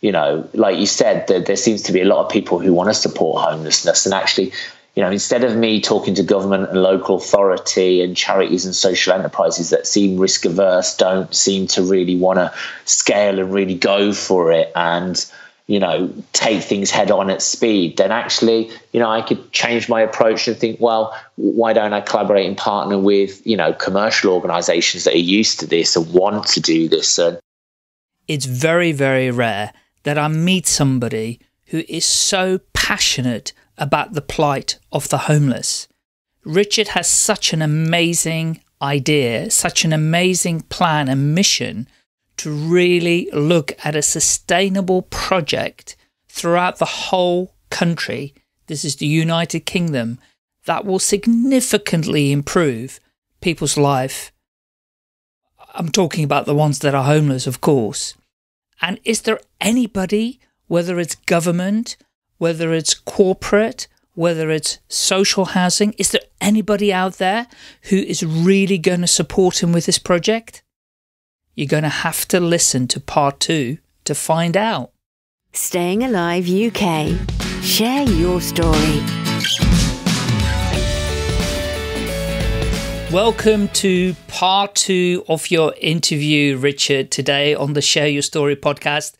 you know, like you said, there, there seems to be a lot of people who want to support homelessness, and actually, you know, instead of me talking to government and local authority and charities and social enterprises that seem risk averse, don't seem to really want to scale and really go for it, and you know, take things head on at speed, then actually, you know, I could change my approach and think, well, why don't I collaborate and partner with, you know, commercial organizations that are used to this and want to do this? And it's very, very rare that I meet somebody who is so passionate about the plight of the homeless. Richard has such an amazing idea, such an amazing plan and mission to really look at a sustainable project throughout the whole country. This is the United Kingdom that will significantly improve people's life. I'm talking about the ones that are homeless, of course. And is there anybody, whether it's government, whether it's corporate, whether it's social housing, is there anybody out there who is really going to support him with this project? You're going to have to listen to part two to find out. Staying Alive UK. Share your story. Welcome to part two of your interview, Richard, today on the Share Your Story podcast.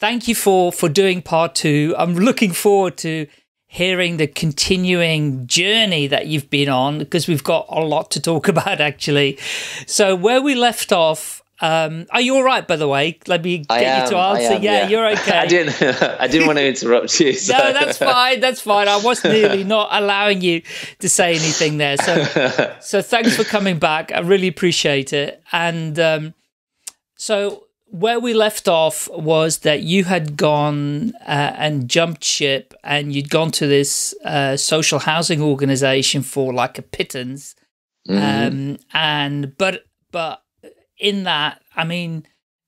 Thank you for, for doing part two. I'm looking forward to hearing the continuing journey that you've been on because we've got a lot to talk about actually. So where we left off um, are you all right, by the way? Let me get am, you to answer. Am, yeah, yeah, you're okay. I didn't. I didn't want to interrupt you. So. no, that's fine. That's fine. I was nearly not allowing you to say anything there. So, so thanks for coming back. I really appreciate it. And um, so where we left off was that you had gone uh, and jumped ship, and you'd gone to this uh, social housing organization for like a pittance. Mm -hmm. Um, and but but in that, I mean,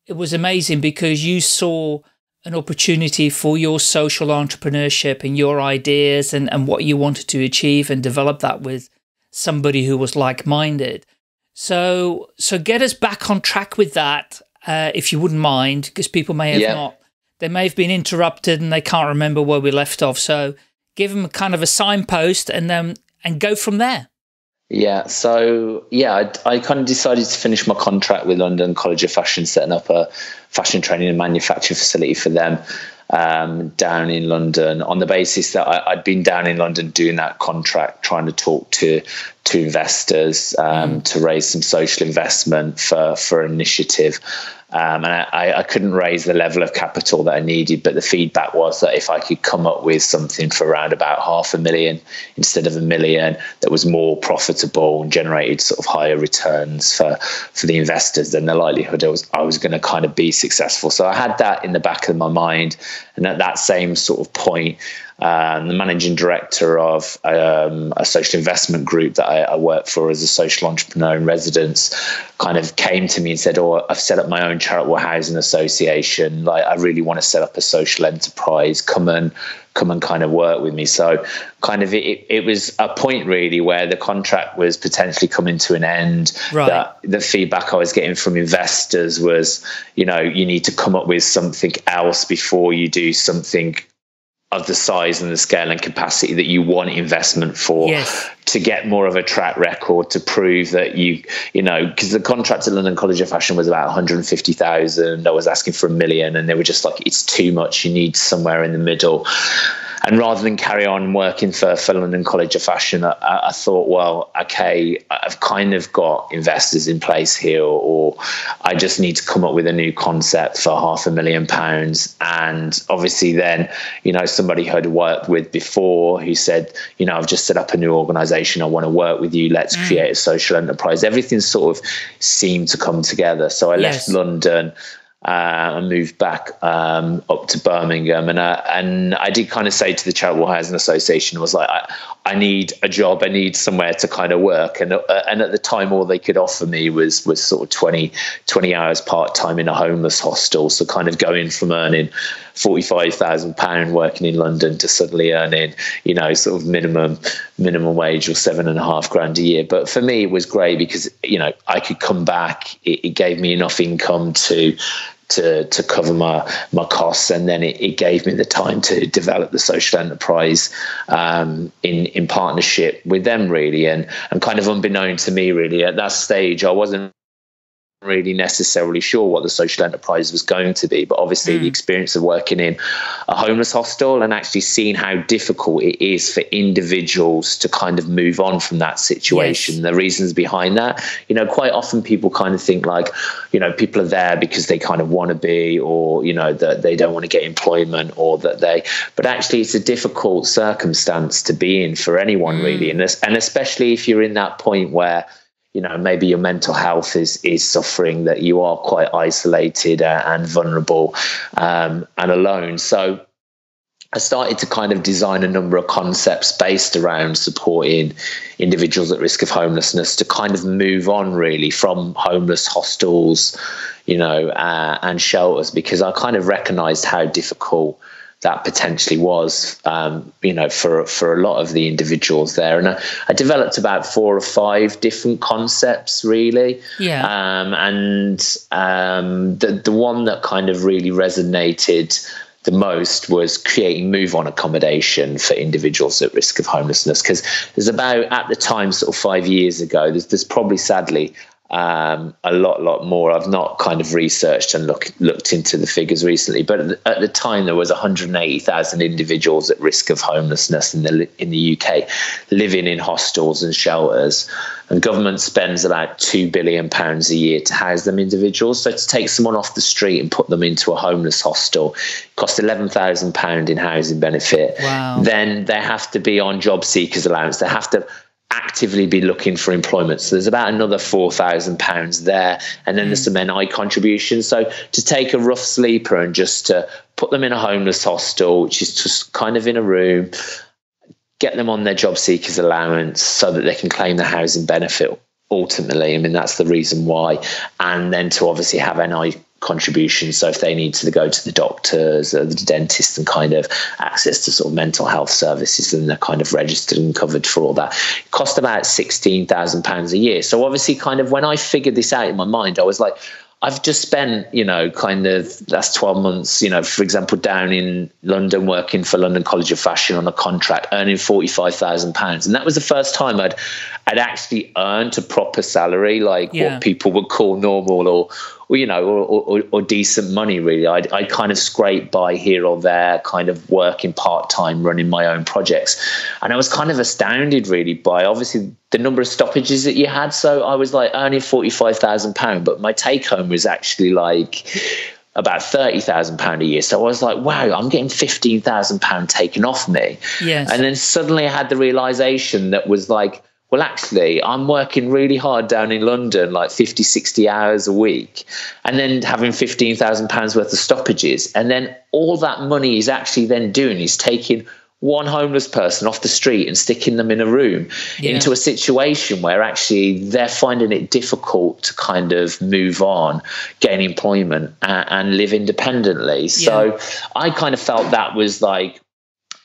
it was amazing because you saw an opportunity for your social entrepreneurship and your ideas and, and what you wanted to achieve and develop that with somebody who was like-minded. So, so get us back on track with that, uh, if you wouldn't mind, because people may have yeah. not, they may have been interrupted and they can't remember where we left off. So give them kind of a signpost and then, and go from there. Yeah, so yeah, I, I, kind of decided to finish my contract with London College of Fashion, setting up a fashion training and manufacturing facility for them um, down in London on the basis that I, had been down in London doing that contract, trying to talk to to investors um, mm. to raise some social investment for for initiative. Um, and I, I, couldn't raise the level of capital that I needed, but the feedback was that if I could come up with something for around about half a million instead of a million that was more profitable and generated sort of higher returns for for the investors, then the likelihood I was I was going to kind of be successful. So I had that in the back of my mind, and at that same sort of point, um, the managing director of um, a social investment group that I, I, work for as a social entrepreneur in residence kind of came to me and said, Oh, I've set up my own charitable housing association. Like, I really want to set up a social enterprise. Come and come and kind of work with me. So, kind of, it, it was a point really where the contract was potentially coming to an end. Right. That the feedback I was getting from investors was, you know, you need to come up with something else before you do something of the size and the scale and capacity that you want investment for yes. to get more of a track record to prove that you you know because the contract at London College of Fashion was about 150,000 I was asking for a million and they were just like it's too much. You need somewhere in the middle and rather than carry on working for, for London College of Fashion, I, I, thought, well, okay, I've kind of got investors in place here, or I just need to come up with a new concept for half a million pounds. And obviously, then, you know, somebody who had worked with before who said, you know, I've just set up a new organization. I want to work with you. Let's mm. create a social enterprise. Everything sort of seemed to come together. So I yes. left London uh, and moved back um, up to Birmingham. And uh, and I did kind of say to the Charitable Housing Association, was like, I, I need a job, I need somewhere to kind of work. And uh, and at the time, all they could offer me was was sort of 20, 20 hours part time in a homeless hostel. So kind of going from earning forty five thousand pound working in London to suddenly earning, you know, sort of minimum minimum wage or seven and a half grand a year. But for me, it was great because you know I could come back. It, it gave me enough income to to to cover my my costs, and then it, it gave me the time to develop the social enterprise um, in in partnership with them, really, and and kind of unbeknown to me, really, at that stage, I wasn't really necessarily sure what the social enterprise was going to be. But obviously, mm. the experience of working in a homeless hostel and actually seeing how difficult it is for individuals to kind of move on from that situation, yes. the reasons behind that, you know, quite often people kind of think like, you know, people are there because they kind of want to be, or, you know, that they don't want to get employment, or that they, but actually, it's a difficult circumstance to be in for anyone, mm. really. And, and especially if you're in that point where, you know maybe your mental health is is suffering that you are quite isolated uh, and vulnerable um, and alone. So I started to kind of design a number of concepts based around supporting individuals at risk of homelessness to kind of move on really from homeless hostels, you know, uh, and shelters because I kind of recognized how difficult that potentially was, um, you know, for for a lot of the individuals there. And I, I, developed about four or five different concepts, really. Yeah. Um, and um, the the one that kind of really resonated the most was creating move on accommodation for individuals at risk of homelessness because there's about at the time sort of five years ago there's, there's probably sadly um, a lot, lot more. I've not kind of researched and look, looked into the figures recently, but at the, time there was 180,000 individuals at risk of homelessness in the in the UK, living in hostels and shelters, and government spends about two billion pounds a year to house them individuals. So to take someone off the street and put them into a homeless hostel costs eleven thousand pound in housing benefit. Wow. Then they have to be on job seekers allowance. They have to actively be looking for employment. So there's about another four thousand pounds there, and then mm. there's some NI contributions. So to take a rough sleeper and just to put them in a homeless hostel, which is just kind of in a room, get them on their job seekers allowance so that they can claim the housing benefit. Ultimately, I mean that's the reason why, and then to obviously have NI contributions. So if they need to go to the doctors or the dentist and kind of access to sort of mental health services, then they're kind of registered and covered for all that. It cost about sixteen thousand pounds a year. So obviously, kind of when I figured this out in my mind, I was like. I've just spent, you know, kind of that's 12 months, you know, for example, down in London working for London College of Fashion on a contract, earning £45,000. And that was the first time I'd, I'd actually earned a proper salary, like yeah. what people would call normal or, you know, or, or, or decent money. Really, I I kind of scrape by here or there, kind of working part time, running my own projects, and I was kind of astounded really by obviously the number of stoppages that you had. So I was like earning forty five thousand pound, but my take home was actually like about thirty thousand pound a year. So I was like, wow, I'm getting fifteen thousand pound taken off me. Yes. And then suddenly I had the realization that was like, well, actually, I'm working really hard down in London, like 50, 60 hours a week, and then having £15,000 worth of stoppages. And then all that money is actually then doing is taking one homeless person off the street and sticking them in a room yeah. into a situation where actually they're finding it difficult to kind of move on, gain employment, and, and live independently. Yeah. So I kind of felt that was like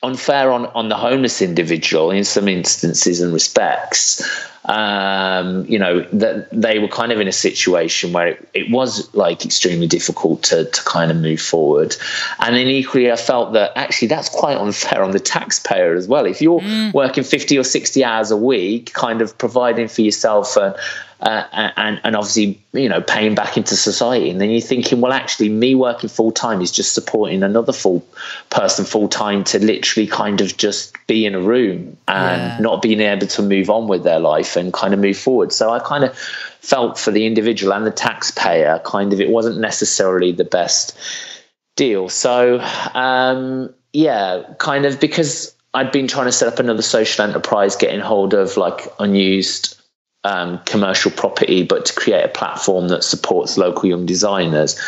unfair on, on the homeless individual in some instances and respects. Um, you know, that they were kind of in a situation where it, it, was like extremely difficult to, to kind of move forward. And then equally, I felt that actually that's quite unfair on the taxpayer as well. If you're mm. working 50 or 60 hours a week, kind of providing for yourself and uh, and and obviously you know paying back into society. And then you're thinking well actually me working full time is just supporting another full person full time to literally kind of just be in a room and yeah. not being able to move on with their life and kind of move forward. So i kind of felt for the individual and the taxpayer kind of it wasn't necessarily the best deal. So um, yeah kind of because I'd been trying to set up another social enterprise, getting hold of like unused um, commercial property, but to create a platform that supports local young designers.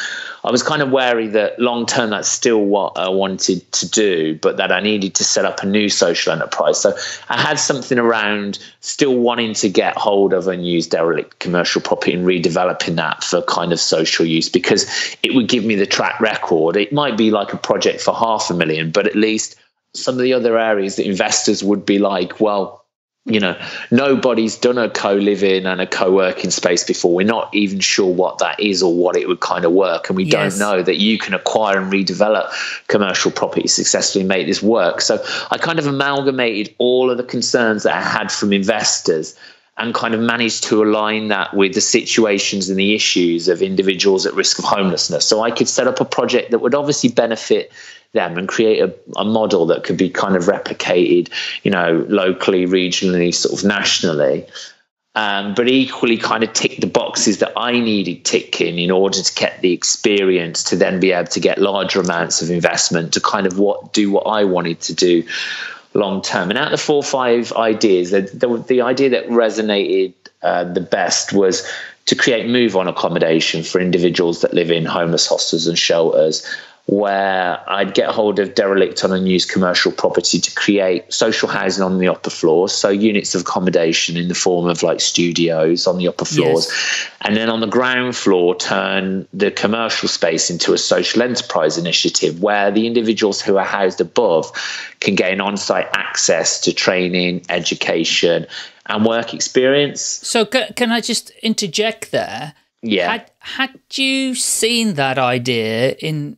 I was kind of wary that long term that's still what I wanted to do, but that I needed to set up a new social enterprise. So I had something around still wanting to get hold of unused derelict commercial property and redeveloping that for kind of social use because it would give me the track record. It might be like a project for half a million, but at least some of the other areas that investors would be like, well, you know, nobody's done a co-living and a co-working space before. We're not even sure what that is or what it would kind of work, and we yes. don't know that you can acquire and redevelop commercial property successfully, make this work. So I kind of amalgamated all of the concerns that I had from investors and kind of managed to align that with the situations and the issues of individuals at risk of homelessness. So I could set up a project that would obviously benefit them and create a, a model that could be kind of replicated, you know, locally, regionally, sort of nationally. Um, but equally kind of tick the boxes that I needed ticking in order to get the experience to then be able to get larger amounts of investment to kind of what do what I wanted to do long term. And out of the four or five ideas, the, the, the idea that resonated uh, the best was to create move on accommodation for individuals that live in homeless hostels and shelters where I'd get hold of derelict on unused commercial property to create social housing on the upper floors, so units of accommodation in the form of like studios on the upper floors, yes. and then on the ground floor turn the commercial space into a social enterprise initiative where the individuals who are housed above can gain on-site access to training, education, and work experience. So can I just interject there? Yeah. Had, had you seen that idea in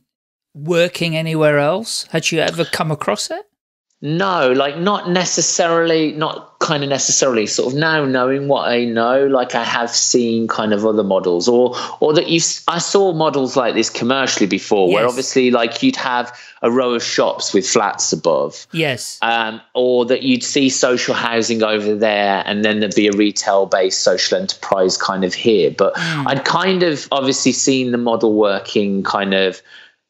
working anywhere else? Had you ever come across it? No, like not necessarily, not kind of necessarily. Sort of now knowing what I know, like I have seen kind of other models, or or that you. I saw models like this commercially before, yes. where obviously like you'd have a row of shops with flats above, yes, um, or that you'd see social housing over there, and then there'd be a retail-based social enterprise kind of here. But mm. I'd kind of obviously seen the model working kind of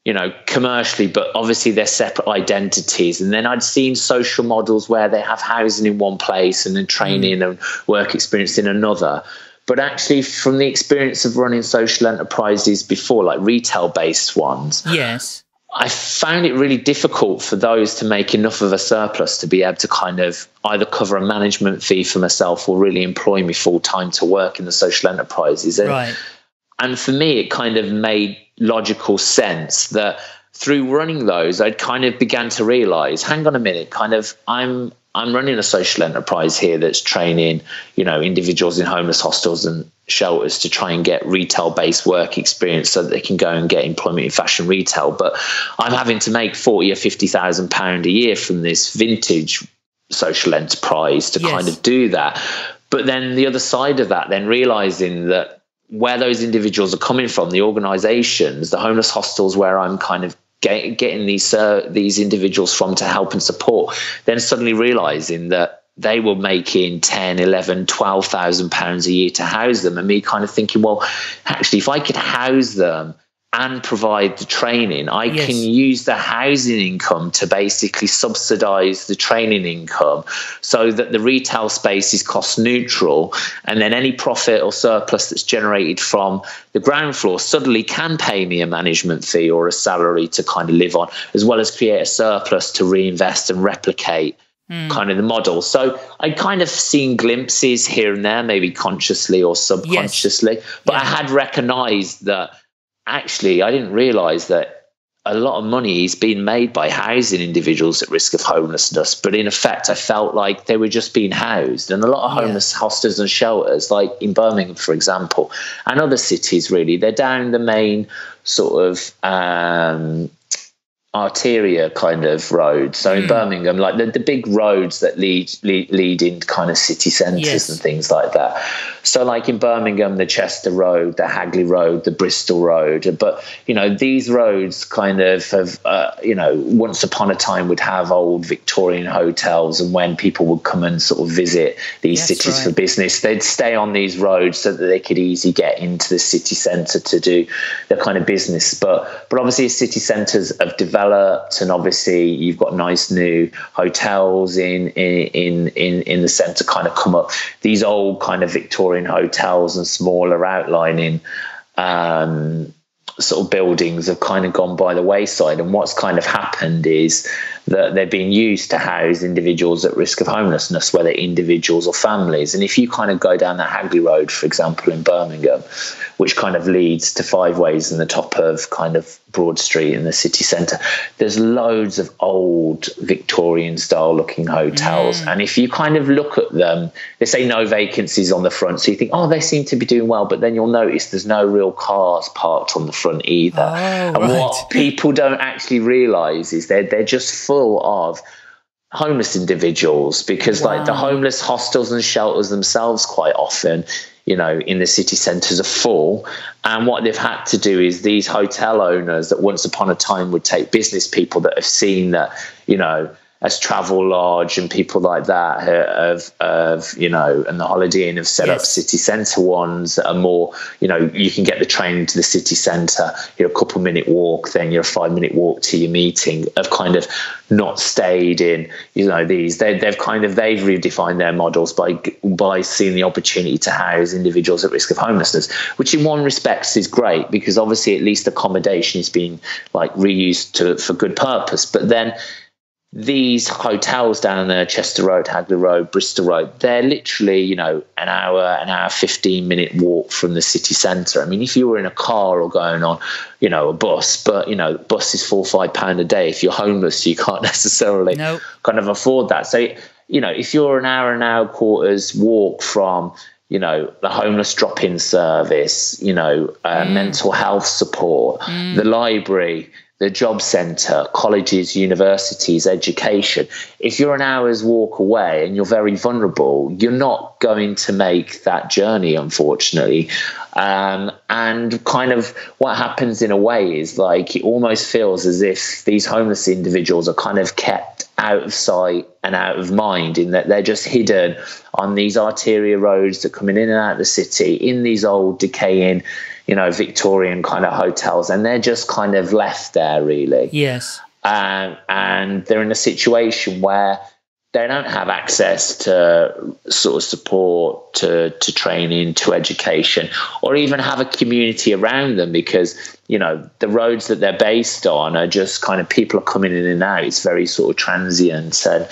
you know, commercially, but obviously they're separate identities. And then I'd seen social models where they have housing in one place and then training mm. and work experience in another. But actually, from the experience of running social enterprises before, like retail based ones, yes, I found it really difficult for those to make enough of a surplus to be able to kind of either cover a management fee for myself or really employ me full time to work in the social enterprises. And, right. and for me, it kind of made logical sense that through running those, I'd kind of began to realize, hang on a minute, kind of I'm I'm running a social enterprise here that's training, you know, individuals in homeless hostels and shelters to try and get retail based work experience so that they can go and get employment in fashion retail. But I'm having to make forty or fifty thousand pound a year from this vintage social enterprise to yes. kind of do that. But then the other side of that, then realizing that where those individuals are coming from, the organizations, the homeless hostels where I'm kind of get, getting these uh, these individuals from to help and support, then suddenly realizing that they were making 10 11 12,000 pounds a year to house them. And me kind of thinking well actually if I could house them and provide the training, I yes. can use the housing income to basically subsidize the training income so that the retail space is cost neutral. And then any profit or surplus that's generated from the ground floor suddenly can pay me a management fee or a salary to kind of live on, as well as create a surplus to reinvest and replicate Mm. kind of the model. So I kind of seen glimpses here and there, maybe consciously or subconsciously, yes. but yeah. I had recognized that actually, I didn't realize that a lot of money is being made by housing individuals at risk of homelessness. But in effect, I felt like they were just being housed. And a lot of homeless yeah. hostels and shelters, like in Birmingham, for example, and other cities, really, they're down the main sort of um, arteria kind of road. So in mm. Birmingham, like the, the big roads that lead lead, lead into kind of city centres yes. and things like that. So like in Birmingham, the Chester Road, the Hagley Road, the Bristol Road. But you know these roads kind of have uh, you know once upon a time would have old Victorian hotels, and when people would come and sort of visit these yes, cities right. for business, they'd stay on these roads so that they could easily get into the city centre to do their kind of business. But but obviously city centres have developed developed, and obviously you've got nice new hotels in in in in the centre kind of come up. These old kind of Victorian hotels and smaller outlining. Um, sort of buildings have kind of gone by the wayside and what's kind of happened is that they're being used to house individuals at risk of homelessness, whether individuals or families. And if you kind of go down that Hagley Road, for example, in Birmingham, which kind of leads to five ways in the top of kind of Broad Street in the city centre. There's loads of old Victorian style looking hotels. Mm. And if you kind of look at them, they say no vacancies on the front. So you think, oh, they seem to be doing well. But then you'll notice there's no real cars parked on the front either. Oh, and right. what people don't actually realise is they're, they're just full of homeless individuals because wow. like the homeless hostels and shelters themselves quite often you know, in the city centres are full. And what they've had to do is these hotel owners that once upon a time would take business people that have seen that, you know, as Travelodge and people like that have, have you know, and the Holiday Inn have set yes. up city centre ones that are more, you know, you can get the train into the city centre, you're a couple minute walk, then you're a five minute walk to your meeting. Have kind of not stayed in, you know, these. They, they've kind of they've redefined their models by by seeing the opportunity to house individuals at risk of homelessness, which in one respect is great because obviously at least accommodation is being like reused to for good purpose, but then these hotels down there, Chester Road, Hagley Road, Bristol Road, they're literally, you know, an hour, an hour, 15 minute walk from the city centre. I mean, if you were in a car or going on, you know, a bus, but, you know, bus is four or five pound a day. If you're homeless, you can't necessarily nope. kind of afford that. So, you know, if you're an hour and hour quarters walk from, you know, the homeless drop in service, you know, uh, mm. mental health support, mm. the library, the job centre, colleges, universities, education. If you're an hour's walk away and you're very vulnerable, you're not going to make that journey, unfortunately. Um, and kind of what happens in a way is like it almost feels as if these homeless individuals are kind of kept out of sight and out of mind in that they're just hidden on these arterial roads that coming in and out of the city in these old decaying you know, Victorian kind of hotels, and they're just kind of left there, really. Yes. Um, and they're in a situation where they don't have access to sort of support, to, to training, to education, or even have a community around them because, you know, the roads that they're based on are just kind of people are coming in and out. It's very sort of transient. And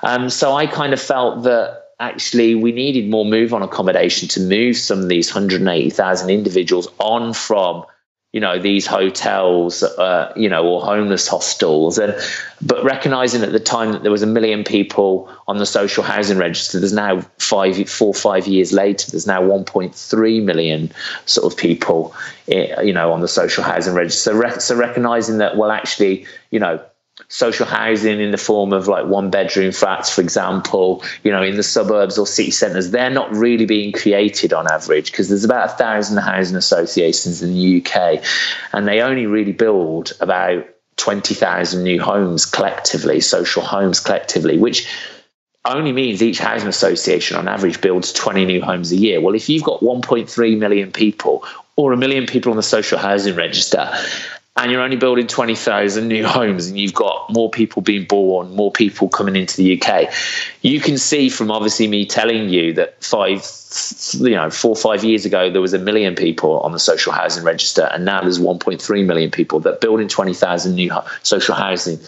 um, so I kind of felt that actually we needed more move on accommodation to move some of these 180,000 individuals on from you know these hotels uh, you know or homeless hostels. And but recognizing at the time that there was a million people on the social housing register there's now five four five years later there's now 1.3 million sort of people eh, you know on the social housing register. So so recognizing that well actually you know social housing in the form of like one bedroom flats, for example, you know, in the suburbs or city centres, they're not really being created on average because there's about a thousand housing associations in the UK and they only really build about 20,000 new homes collectively, social homes collectively, which only means each housing association on average builds 20 new homes a year. Well, if you've got 1.3 million people or a million people on the social housing register and you're only building 20,000 new homes and you've got more people being born, more people coming into the UK, you can see from obviously me telling you that five, you know, four or five years ago, there was a million people on the social housing register, and now there's 1.3 million people that building 20,000 new social housing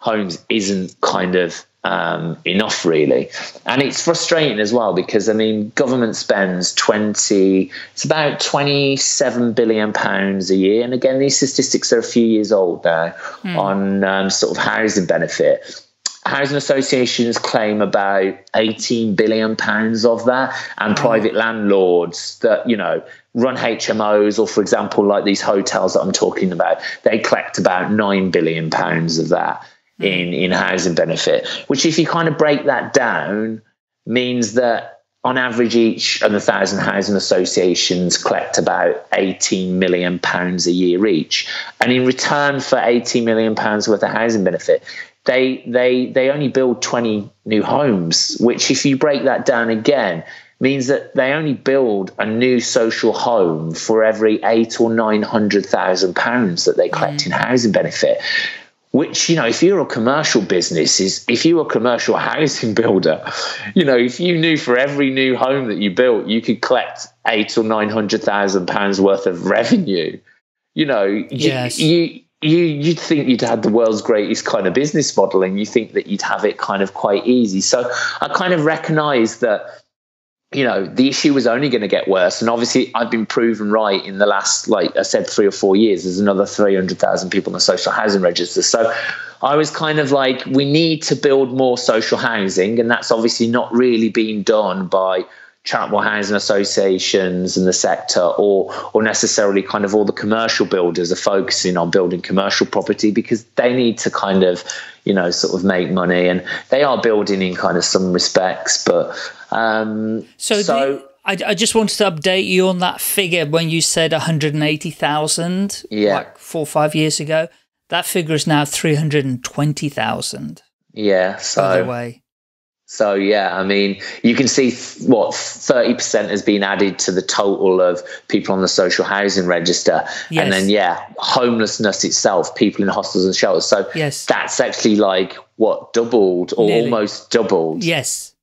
homes isn't kind of um, enough really and it's frustrating as well because i mean government spends 20 it's about 27 billion pounds a year and again these statistics are a few years old now mm. on um, sort of housing benefit housing associations claim about 18 billion pounds of that and private landlords that you know run HMOs or for example like these hotels that I'm talking about they collect about 9 billion pounds of that. In in housing benefit, which if you kind of break that down means that on average each of the thousand housing associations collect about 18 million pounds a year each. And in return for 18 million pounds worth of housing benefit they they they only build 20 new homes which if you break that down again means that they only build a new social home for every eight or nine hundred thousand pounds that they collect mm. in housing benefit which you know if you're a commercial business is if you're a commercial housing builder you know if you knew for every new home that you built you could collect eight or nine hundred thousand pounds worth of revenue you know yes. you, you you you'd think you'd had the world's greatest kind of business model and you think that you'd have it kind of quite easy so i kind of recognize that you know the issue was only going to get worse. And obviously i've been proven right in the last like i said three or four years there's another 300000 people in the social housing register. So i was kind of like we need to build more social housing and that's obviously not really being done by charitable housing associations and the sector or or necessarily kind of all the commercial builders are focusing on building commercial property because they need to kind of you know sort of make money and they are building in kind of some respects but um so, so the, I, I just wanted to update you on that figure when you said 180,000 yeah. like four or five years ago. That figure is now 320,000. Yeah. So, by the way. So yeah, I mean, you can see what thirty percent has been added to the total of people on the social housing register, yes. and then yeah, homelessness itself, people in hostels and shelters. So yes, that's actually like what doubled or Nearly. almost doubled. Yes.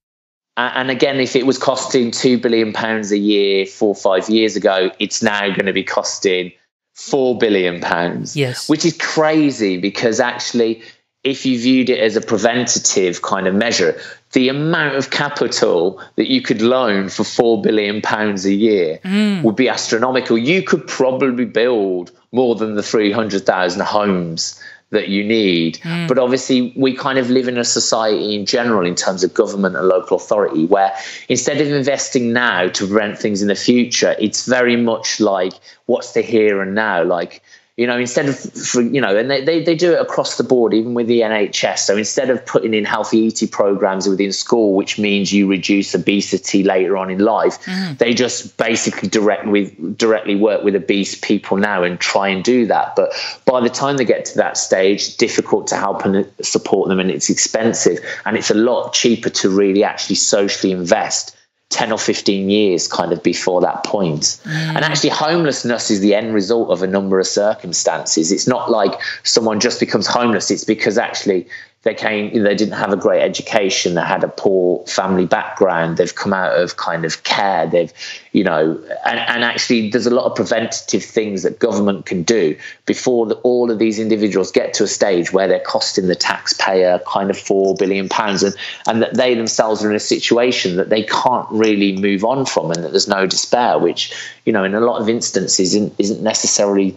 And again, if it was costing two billion pounds a year four or five years ago, it's now going to be costing four billion pounds. Yes, which is crazy because actually if you viewed it as a preventative kind of measure, the amount of capital that you could loan for four billion pounds a year mm. would be astronomical. You could probably build more than the 300,000 homes that you need. Mm. But obviously, we kind of live in a society in general, in terms of government and local authority, where instead of investing now to prevent things in the future, it's very much like what's the here and now. Like, you know, instead of, for, you know, and they, they, they do it across the board, even with the NHS. So instead of putting in healthy eating programs within school, which means you reduce obesity later on in life, mm. they just basically direct with, directly work with obese people now and try and do that. But by the time they get to that stage, difficult to help and support them and it's expensive. And it's a lot cheaper to really actually socially invest 10 or 15 years kind of before that point. Mm. And actually, homelessness is the end result of a number of circumstances. It's not like someone just becomes homeless, it's because actually they came they didn't have a great education they had a poor family background they've come out of kind of care they've you know and, and actually there's a lot of preventative things that government can do before the, all of these individuals get to a stage where they're costing the taxpayer kind of four billion pounds and and that they themselves are in a situation that they can't really move on from and that there's no despair which you know in a lot of instances isn't, isn't necessarily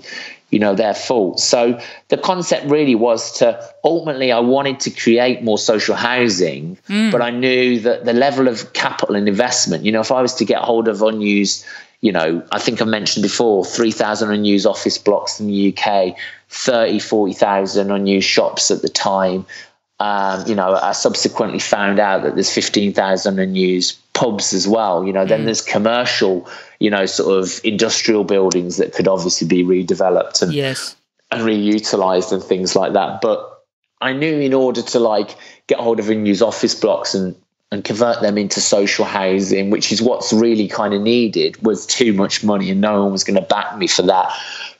you know their fault so the concept really was to ultimately i wanted to create more social housing mm. but i knew that the level of capital and investment you know if i was to get hold of unused you know i think i mentioned before 3000 unused office blocks in the uk 30 40,000 unused shops at the time um, you know, I subsequently found out that there's 15,000 unused pubs as well. You know, then mm. there's commercial, you know, sort of industrial buildings that could obviously be redeveloped and yes. and reutilized and things like that. But I knew in order to like get hold of unused office blocks and and convert them into social housing, which is what's really kind of needed, was too much money, and no one was going to back me for that.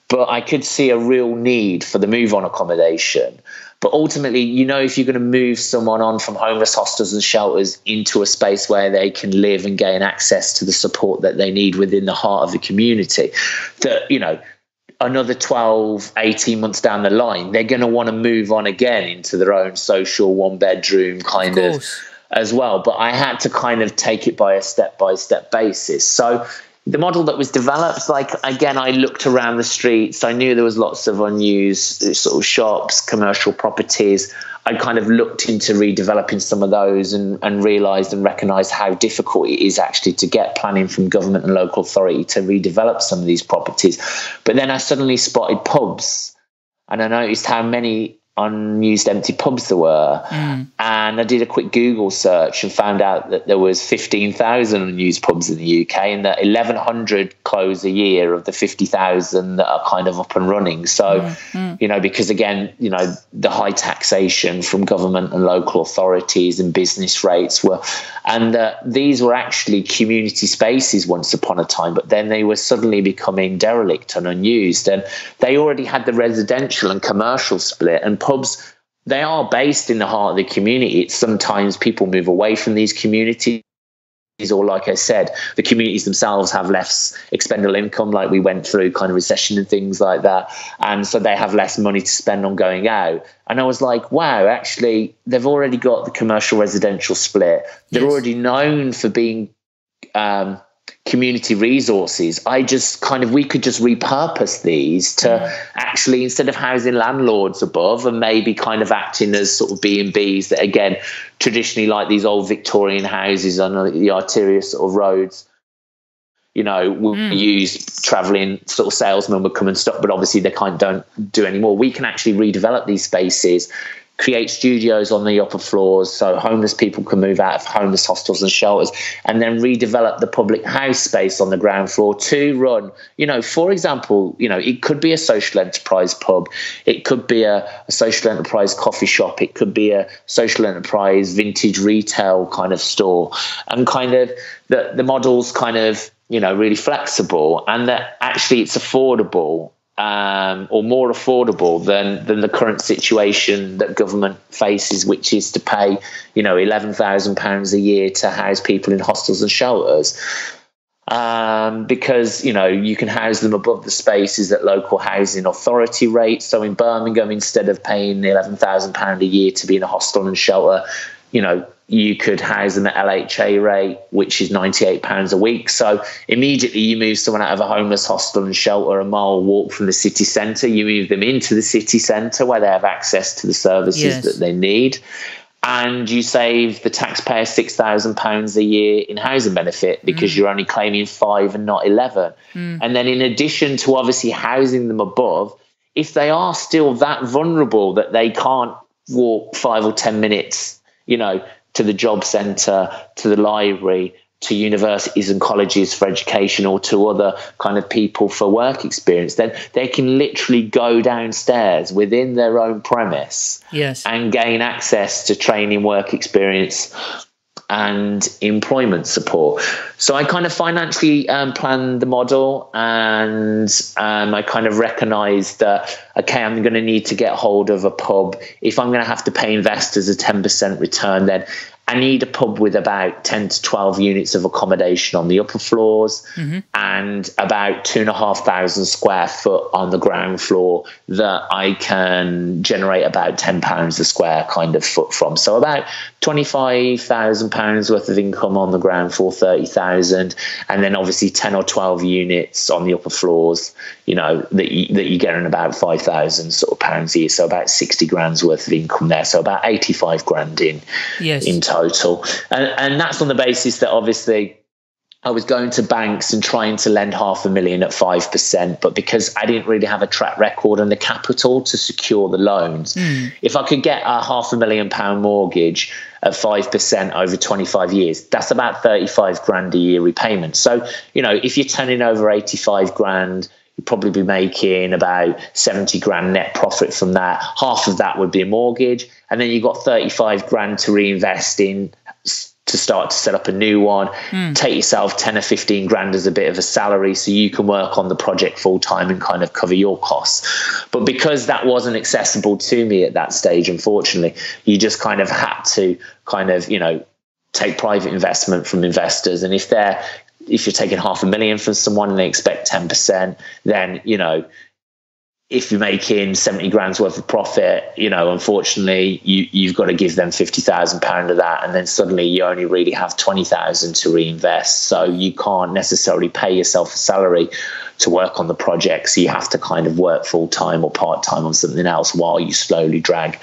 But I could see a real need for the move on accommodation but ultimately, you know, if you're going to move someone on from homeless hostels and shelters into a space where they can live and gain access to the support that they need within the heart of the community, that, you know, another 12, 18 months down the line, they're going to want to move on again into their own social one bedroom kind of, of as well. But I had to kind of take it by a step by step basis. So the model that was developed, like again, I looked around the streets. I knew there was lots of unused uh, sort of shops, commercial properties. I kind of looked into redeveloping some of those and, and realized and recognized how difficult it is actually to get planning from government and local authority to redevelop some of these properties. But then I suddenly spotted pubs and I noticed how many unused empty pubs there were. Mm. And I did a quick Google search and found out that there was 15,000 unused pubs in the UK and that 1,100 close a year of the 50,000 that are kind of up and running. So, mm. you know, because again, you know, the high taxation from government and local authorities and business rates were, and uh, these were actually community spaces once upon a time, but then they were suddenly becoming derelict and unused. And they already had the residential and commercial split and pubs they are based in the heart of the community. It's sometimes people move away from these communities or like I said, the communities themselves have less expendable income, like we went through kind of recession and things like that. And so they have less money to spend on going out. And I was like, wow, actually, they've already got the commercial residential split. They're yes. already known for being um, community resources i just kind of we could just repurpose these to mm. actually instead of housing landlords above and maybe kind of acting as sort of b&b's that again traditionally like these old victorian houses on the arterial sort of roads you know, we mm. use traveling sort of salesmen would come and stop, but obviously they kind of don't do anymore. We can actually redevelop these spaces create studios on the upper floors so homeless people can move out of homeless hostels and shelters and then redevelop the public house space on the ground floor to run you know for example you know it could be a social enterprise pub it could be a, a social enterprise coffee shop it could be a social enterprise vintage retail kind of store and kind of the the models kind of you know really flexible and that actually it's affordable um, or more affordable than than the current situation that government faces, which is to pay, you know, eleven thousand pounds a year to house people in hostels and shelters. Um, because you know you can house them above the spaces at local housing authority rates. So in Birmingham, instead of paying eleven thousand pound a year to be in a hostel and shelter, you know you could house them at LHA rate, which is £98 a week. So immediately you move someone out of a homeless hostel and shelter a mile walk from the city centre, you move them into the city centre where they have access to the services yes. that they need. And you save the taxpayer £6,000 a year in housing benefit because mm. you're only claiming five and not 11. Mm. And then, in addition to obviously housing them above, if they are still that vulnerable that they can't walk five or 10 minutes you know, to the job centre, to the library, to universities and colleges for education or to other kind of people for work experience, then they can literally go downstairs within their own premise yes. and gain access to training work experience and employment support. So I kind of financially um, planned the model and um, I kind of recognized that, okay, I'm going to need to get hold of a pub. If I'm going to have to pay investors a 10% return, then I need a pub with about 10 to 12 units of accommodation on the upper floors mm-hmm. and about two and a half thousand square foot on the ground floor that I can generate about 10 pounds a square kind of foot from. So about 25,000 pounds worth of income on the ground floor, 30,000. And then obviously 10 or 12 units on the upper floors, you know, that you, that you get in about 5,000 sort of pounds a year. So about 60 grand's worth of income there. So about 85 grand in, yes. in total total. And, and that's on the basis that obviously I was going to banks and trying to lend half a million at 5%, but because I didn't really have a track record and the capital to secure the loans, mm. if I could get a half a million pound mortgage at 5% over 25 years, that's about 35 grand a year repayment. So, you know, if you're turning over 85 grand, you'd probably be making about 70 grand net profit from that. Half of that would be a mortgage. And then you've got 35 grand to reinvest in to start to set up a new one. Mm. Take yourself 10 or 15 grand as a bit of a salary so you can work on the project full time and kind of cover your costs. But because that wasn't accessible to me at that stage, unfortunately, you just kind of had to kind of, you know, take private investment from investors. And if they're if you're taking half a million from someone and they expect 10%, then, you know, if you're making 70 grand's worth of profit, you know, unfortunately, you, you've got to give them 50,000 pound of that. And then suddenly you only really have 20,000 to reinvest. So you can't necessarily pay yourself a salary to work on the project. So you have to kind of work full time or part time on something else while you slowly drag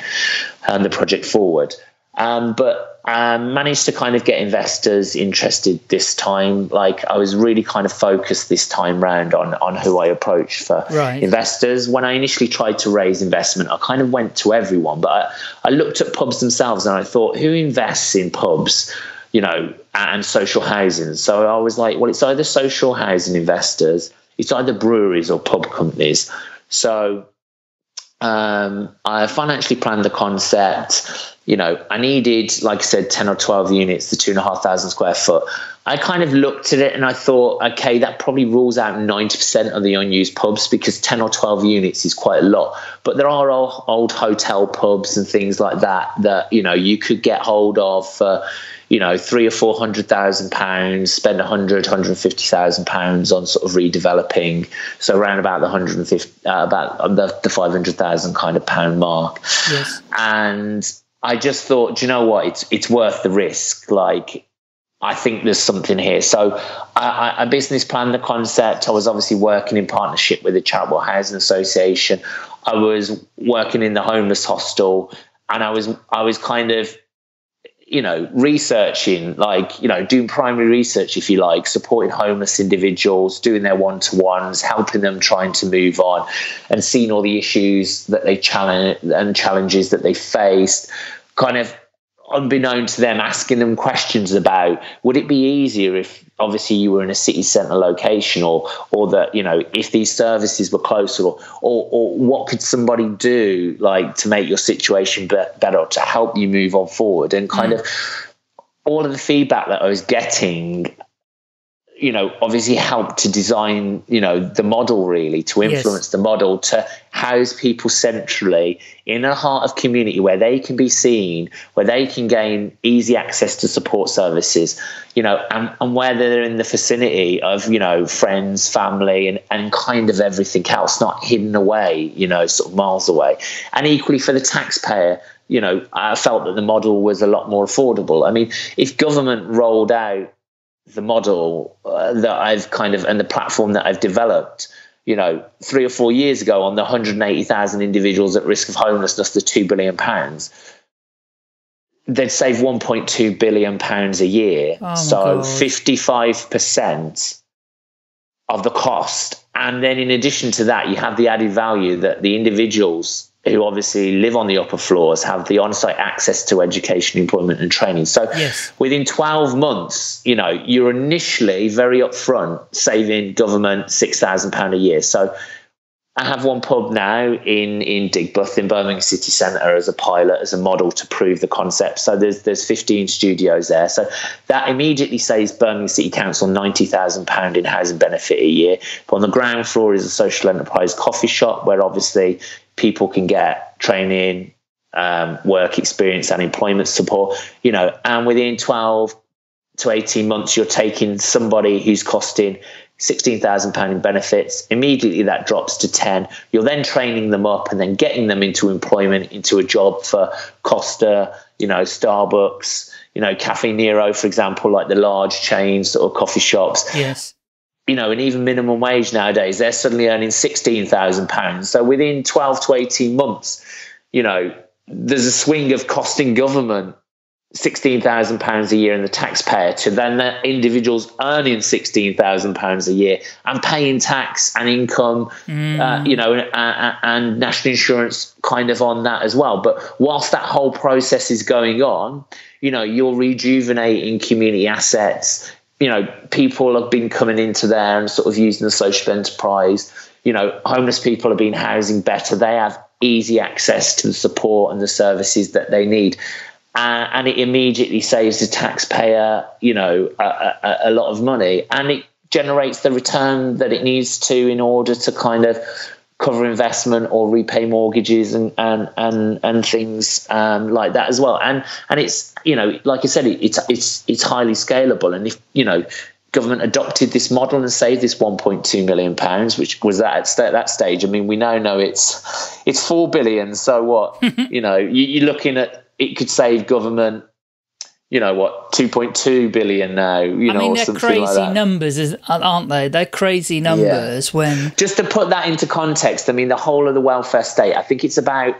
um, the project forward. Um, but um, managed to kind of get investors interested this time. Like I was really kind of focused this time round on on who I approached for right. investors. When I initially tried to raise investment, I kind of went to everyone, but I, I looked at pubs themselves and I thought, who invests in pubs? You know, and social housing. So I was like, well, it's either social housing investors, it's either breweries or pub companies. So um, I financially planned the concept. You know, I needed, like I said, 10 or 12 units, the two and a half thousand square foot I kind of looked at it and I thought, okay, that probably rules out 90% of the unused pubs because 10 or 12 units is quite a lot. But there are old, old hotel pubs and things like that that, you know, you could get hold of for, you know, three or four hundred thousand pounds, spend a hundred, hundred fifty thousand pounds on sort of redeveloping. So around about the hundred and fifty, uh, about the, the five hundred thousand kind of pound mark. Yes. And I just thought, do you know what? It's it's worth the risk. Like I think there's something here. So I, I business planned the concept. I was obviously working in partnership with the Charitable Housing Association. I was working in the homeless hostel, and I was I was kind of you know researching like you know doing primary research if you like supporting homeless individuals doing their one-to-ones helping them trying to move on and seeing all the issues that they challenge and challenges that they faced kind of unbeknown to them, asking them questions about would it be easier if obviously you were in a city centre location or or that you know if these services were closer or, or or what could somebody do like to make your situation be- better or to help you move on forward and kind mm. of all of the feedback that I was getting you know, obviously help to design, you know, the model really, to influence yes. the model, to house people centrally in a heart of community where they can be seen, where they can gain easy access to support services, you know, and, and where they're in the vicinity of, you know, friends, family, and, and kind of everything else, not hidden away, you know, sort of miles away. And equally for the taxpayer, you know, I felt that the model was a lot more affordable. I mean, if government rolled out the model uh, that I've kind of and the platform that I've developed, you know, three or four years ago on the 180,000 individuals at risk of homelessness, the two billion pounds, they'd save 1.2 billion pounds a year. Oh so 55% of the cost. And then in addition to that, you have the added value that the individuals who obviously live on the upper floors have the on-site access to education, employment, and training. So yes. within 12 months, you know, you're initially very upfront saving government £6,000 a year. So I have one pub now in in Digbeth in Birmingham City Centre as a pilot, as a model to prove the concept. So there's there's 15 studios there. So that immediately saves Birmingham City Council ninety thousand pound in housing benefit a year. But on the ground floor is a social enterprise coffee shop where obviously people can get training, um, work experience, and employment support. You know, and within 12 to 18 months, you're taking somebody who's costing £16,000 in benefits. Immediately that drops to 10. You're then training them up and then getting them into employment, into a job for Costa, you know, Starbucks, you know, Caffè Nero, for example, like the large chains sort of coffee shops. Yes you know, and even minimum wage nowadays, they're suddenly earning sixteen thousand pounds. So within twelve to eighteen months, you know, there's a swing of costing government sixteen thousand pounds a year in the taxpayer to then the individuals earning sixteen thousand pounds a year and paying tax and income, mm. uh, you know, and, and national insurance kind of on that as well. But whilst that whole process is going on, you know, you're rejuvenating community assets you know, people have been coming into there and sort of using the social enterprise. You know, homeless people have been housing better. They have easy access to the support and the services that they need. Uh, and it immediately saves the taxpayer, you know, a, a, a lot of money. And it generates the return that it needs to in order to kind of cover investment or repay mortgages and and and, and things um, like that as well. And and it's you know like I said, it, it's it's it's highly scalable. And if you know government adopted this model and saved this 1.2 million pounds, which was that at that stage. I mean, we now know it's it's four billion. So what you know, you, you're looking at it could save government you know what 2.2 billion now you know, I know mean they're crazy like numbers aren't they? They're crazy numbers yeah. when just to put that into context i mean the whole of the welfare state i think it's about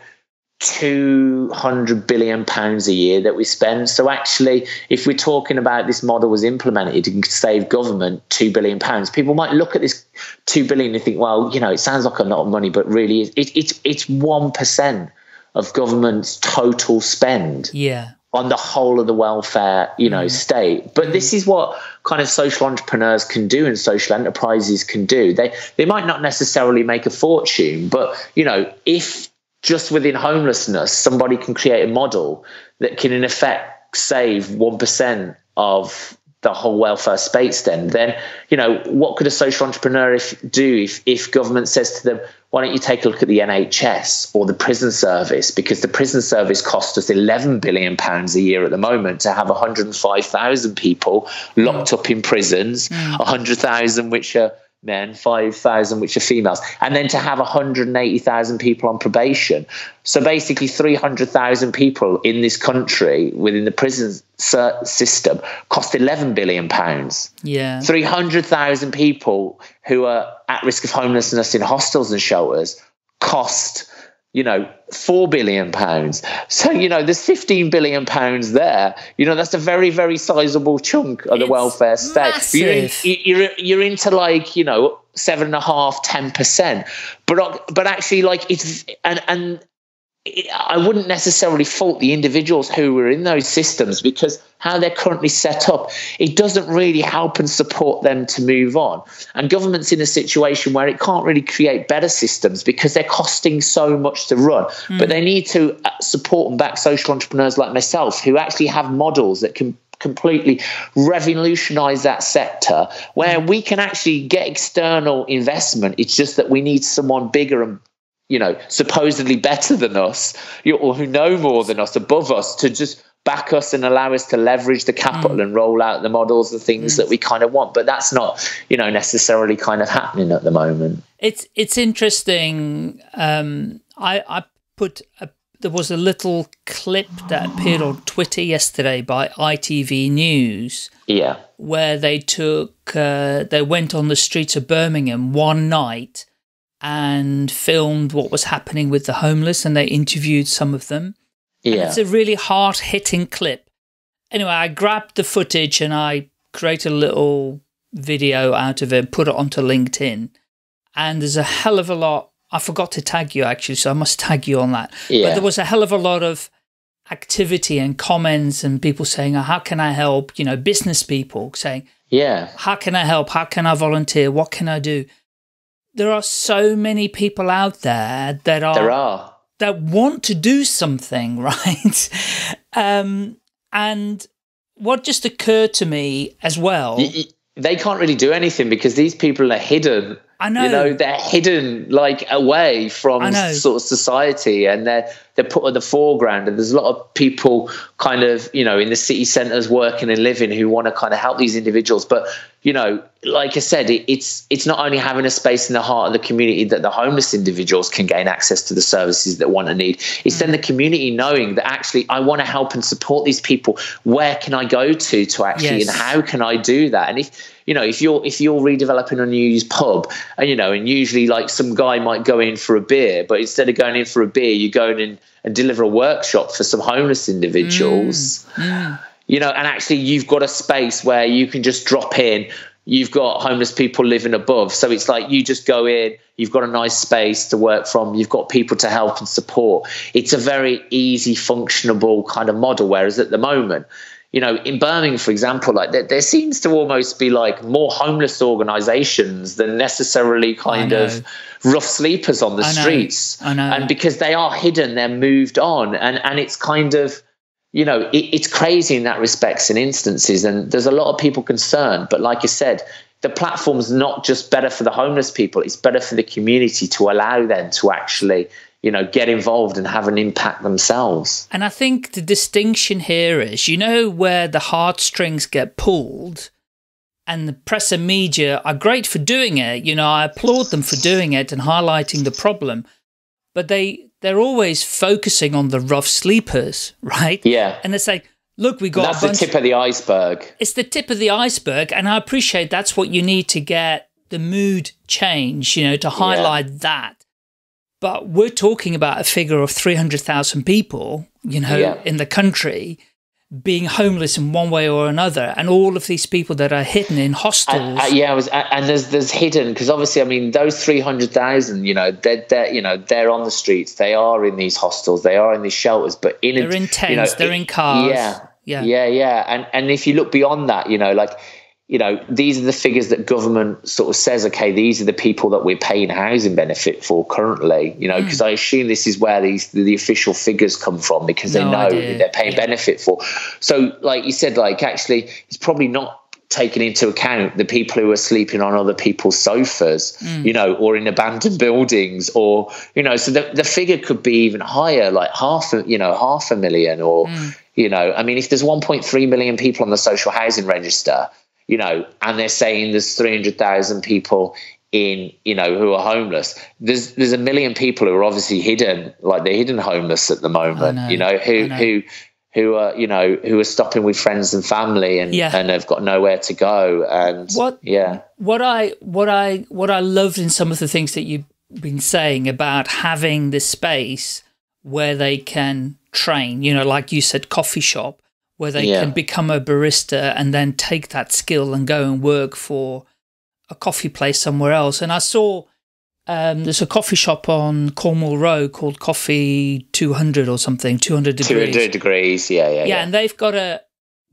200 billion pounds a year that we spend. So actually if we're talking about this model was implemented and could save government 2 billion pounds people might look at this 2 billion and think well you know it sounds like a lot of money but really it, it's it's 1% of government's total spend yeah on the whole of the welfare, you know, mm. state. But this is what kind of social entrepreneurs can do and social enterprises can do. They they might not necessarily make a fortune, but you know, if just within homelessness somebody can create a model that can in effect save 1% of the whole welfare space then then you know what could a social entrepreneur if, do if, if government says to them why don't you take a look at the nhs or the prison service because the prison service costs us 11 billion pounds a year at the moment to have 105000 people locked mm. up in prisons mm. 100000 which are men, 5,000 which are females, and then to have 180,000 people on probation. So basically, 300,000 people in this country within the prison system cost 11 billion pounds. Yeah. 300,000 people who are at risk of homelessness in hostels and shelters cost you know, four billion pounds. So, you know, there's 15 billion pounds there. You know, that's a very, very sizable chunk of the it's welfare state. Massive. You're, you're, you're into like, you know, seven and a half, 10%. But, but actually, like, it's, and, and I wouldn't necessarily fault the individuals who were in those systems because how they're currently set up, it doesn't really help and support them to move on. And government's in a situation where it can't really create better systems because they're costing so much to run. Mm. But they need to uh, support and back social entrepreneurs like myself who actually have models that can completely revolutionize that sector where we can actually get external investment. It's just that we need someone bigger and you know, supposedly better than us, or who know more than us, above us, to just back us and allow us to leverage the capital mm. and roll out the models, the things mm. that we kind of want. But that's not, you know, necessarily kind of happening at the moment. It's it's interesting. Um, I I put a, there was a little clip that appeared on Twitter yesterday by ITV News. Yeah, where they took uh, they went on the streets of Birmingham one night and filmed what was happening with the homeless and they interviewed some of them. Yeah. And it's a really hard hitting clip. Anyway, I grabbed the footage and I created a little video out of it, put it onto LinkedIn. And there's a hell of a lot. I forgot to tag you actually, so I must tag you on that. Yeah. But there was a hell of a lot of activity and comments and people saying, oh, how can I help? You know, business people saying, yeah, how can I help? How can I volunteer? What can I do? There are so many people out there that are, there are. that want to do something, right? um, and what just occurred to me as well. they can't really do anything because these people are hidden. I know. You know, they're hidden like away from sort of society and they're they're put at the foreground and there's a lot of people kind of, you know, in the city centres working and living who want to kind of help these individuals. But you know, like I said, it, it's it's not only having a space in the heart of the community that the homeless individuals can gain access to the services that want to need. It's mm. then the community knowing that actually I want to help and support these people. Where can I go to to actually, yes. and how can I do that? And if you know, if you're if you're redeveloping a new pub, and you know, and usually like some guy might go in for a beer, but instead of going in for a beer, you're going in and deliver a workshop for some homeless individuals. Mm. Mm you know, and actually you've got a space where you can just drop in. You've got homeless people living above. So it's like you just go in, you've got a nice space to work from, you've got people to help and support. It's a very easy, functionable kind of model. Whereas at the moment, you know, in Birmingham, for example, like there, there seems to almost be like more homeless organizations than necessarily kind of rough sleepers on the I streets. I know. And because they are hidden, they're moved on. And and it's kind of you know, it, it's crazy in that respects and instances, and there's a lot of people concerned. But like I said, the platform's not just better for the homeless people; it's better for the community to allow them to actually, you know, get involved and have an impact themselves. And I think the distinction here is, you know, where the heartstrings get pulled. And the press and media are great for doing it. You know, I applaud them for doing it and highlighting the problem. But they they're always focusing on the rough sleepers, right? Yeah. And it's like, look, we got that's the tip of the iceberg. It's the tip of the iceberg, and I appreciate that's what you need to get the mood change, you know, to highlight yeah. that. But we're talking about a figure of 300,000 people, you know, yeah. in the country being homeless in one way or another, and all of these people that are hidden in hostels. Uh, uh, yeah, was, uh, and there's there's hidden because obviously, I mean, those three hundred thousand, you know, they're, they're you know they're on the streets, they are in these hostels, they are in these shelters, but in they're a, in tents, you know, they're in cars. Yeah, yeah, yeah, yeah, and and if you look beyond that, you know, like you know, these are the figures that government sort of says, okay, these are the people that we're paying housing benefit for currently, you know, because mm. I assume this is where these the official figures come from because they no know they're paying yeah. benefit for. So, like you said, like actually, it's probably not taken into account the people who are sleeping on other people's sofas, Mm. you know, or in abandoned buildings, or you know, so the, the figure could be even higher, like half, a, you know, half a million, or Mm. you know, I mean, if there's 1.3 million people on the social housing register, you know, and they're saying there's 300,000 people in, you know, who are homeless. There's there's a million people who are obviously hidden, like they're hidden homeless at the moment, know, you know, who know. who who are you know who are stopping with friends and family and Yeah. and have got nowhere to go and What- yeah what I what I what I loved in some of the things that you've been saying about having this space where they can train, you know, like you said, coffee shop, where they Yeah. can become a barista and then take that skill and go and work for a coffee place somewhere else. And I saw um, there's a coffee shop on Colmore Row called Coffee 200 or something, 200 degrees. 200 degrees yeah yeah yeah, yeah, and they've got a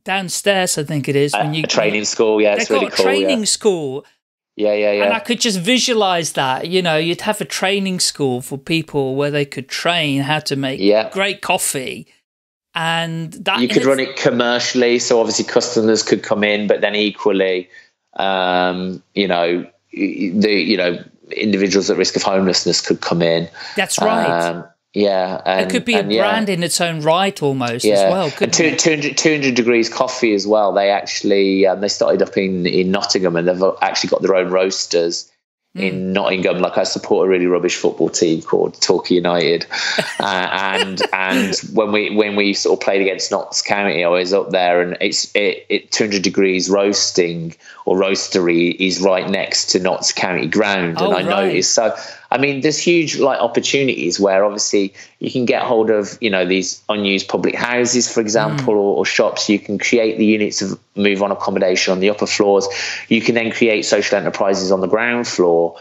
downstairs, I think it is. A, a training school yeah it's really got a cool training school yeah yeah yeah and I could just visualize that. You know, you'd have a training school for people where they could train how to make Yeah. great coffee. And that you could run it commercially so obviously customers could come in but then equally um you know the you know individuals at risk of homelessness could come in That's right. um, yeah and, it could be a and yeah. brand in its own right almost as well. and couldn't two, 200, 200 degrees coffee as well. They actually um, they started up in in Nottingham and they've actually got their own roasters Hmm. in Nottingham. Like I support a really rubbish football team called Torquay United, uh, and and when we when we sort of played against Notts County, I was up there and it's it, it 200 degrees roasting or roastery is right next to Notts County ground, Oh, and I right. noticed so. I mean, there's huge like opportunities where obviously you can get hold of you know these unused public houses, for example, mm. or, or shops. You can create the units of move on accommodation on the upper floors. You can then create social enterprises on the ground floor.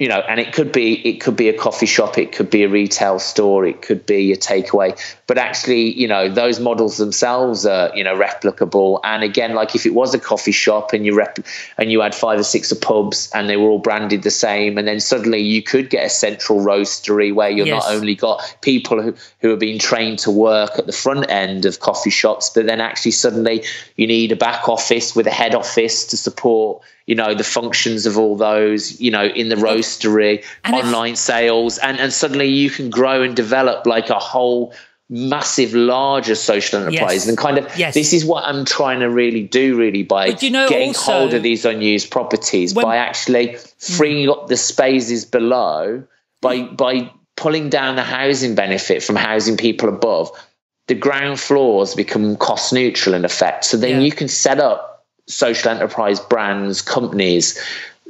You know, and it could be it could be a coffee shop, it could be a retail store, it could be a takeaway. But actually, you know, those models themselves are you know replicable. And again, like if it was a coffee shop and you rep and you had five or six of pubs and they were all branded the same, and then suddenly you could get a central roastery where you're Yes. not only got people who, who are being trained to work at the front end of coffee shops, but then actually suddenly you need a back office with a head office to support, you know, the functions of all those, you know, in the roastery, And online sales, and, and suddenly you can grow and develop like a whole massive larger social enterprise Yes. and kind of Yes. this is what i'm trying to really do really by you know getting also- hold of these unused properties When- by actually hmm. freeing up the spaces below by hmm. by pulling down the housing benefit from housing people above the ground floors become cost neutral in effect so then Yeah. you can set up social enterprise brands companies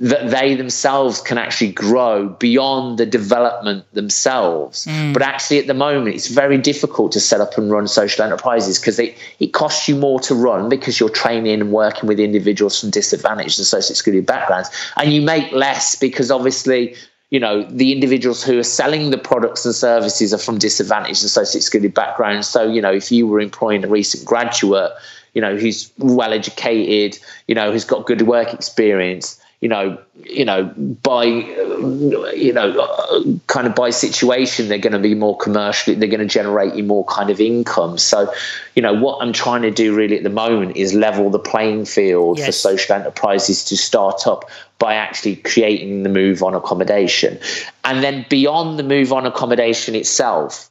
that they themselves can actually grow beyond the development themselves. Mm. But actually, at the moment, it's very difficult to set up and run social enterprises because it, it costs you more to run because you're training and working with individuals from disadvantaged and social excluded backgrounds. And you make less because obviously, you know, the individuals who are selling the products and services are from disadvantaged and socially excluded backgrounds. So, you know, if you were employing a recent graduate, you know, who's well educated, you know, who's got good work experience, you know, you know, by you know, kind of by situation, they're going to be more commercially, they're going to generate you more kind of income. So, you know, what I'm trying to do really at the moment is level the playing field for social enterprises to start up by actually creating the move on accommodation, and then beyond the move on accommodation itself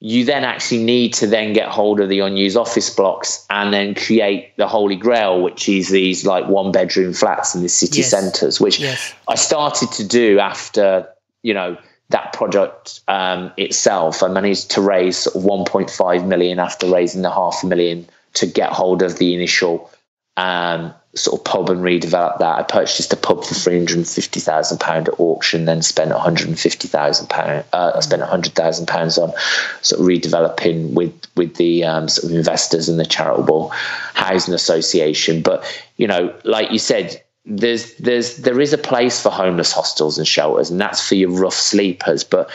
you then actually need to then get hold of the unused office blocks and then create the holy grail which is these like one bedroom flats in the city Yes. centres which Yes. i started to do after you know that project um, itself i managed to raise sort of 1.5 million after raising the half a million to get hold of the initial um, sort of pub and redevelop that. I purchased a pub for three hundred and fifty thousand pound at auction, then spent one hundred and fifty thousand pound. Uh, I spent hundred thousand pounds on sort of redeveloping with with the um, sort of investors and the charitable housing association. But you know, like you said. There's there's there is a place for homeless hostels and shelters, and that's for your rough sleepers. But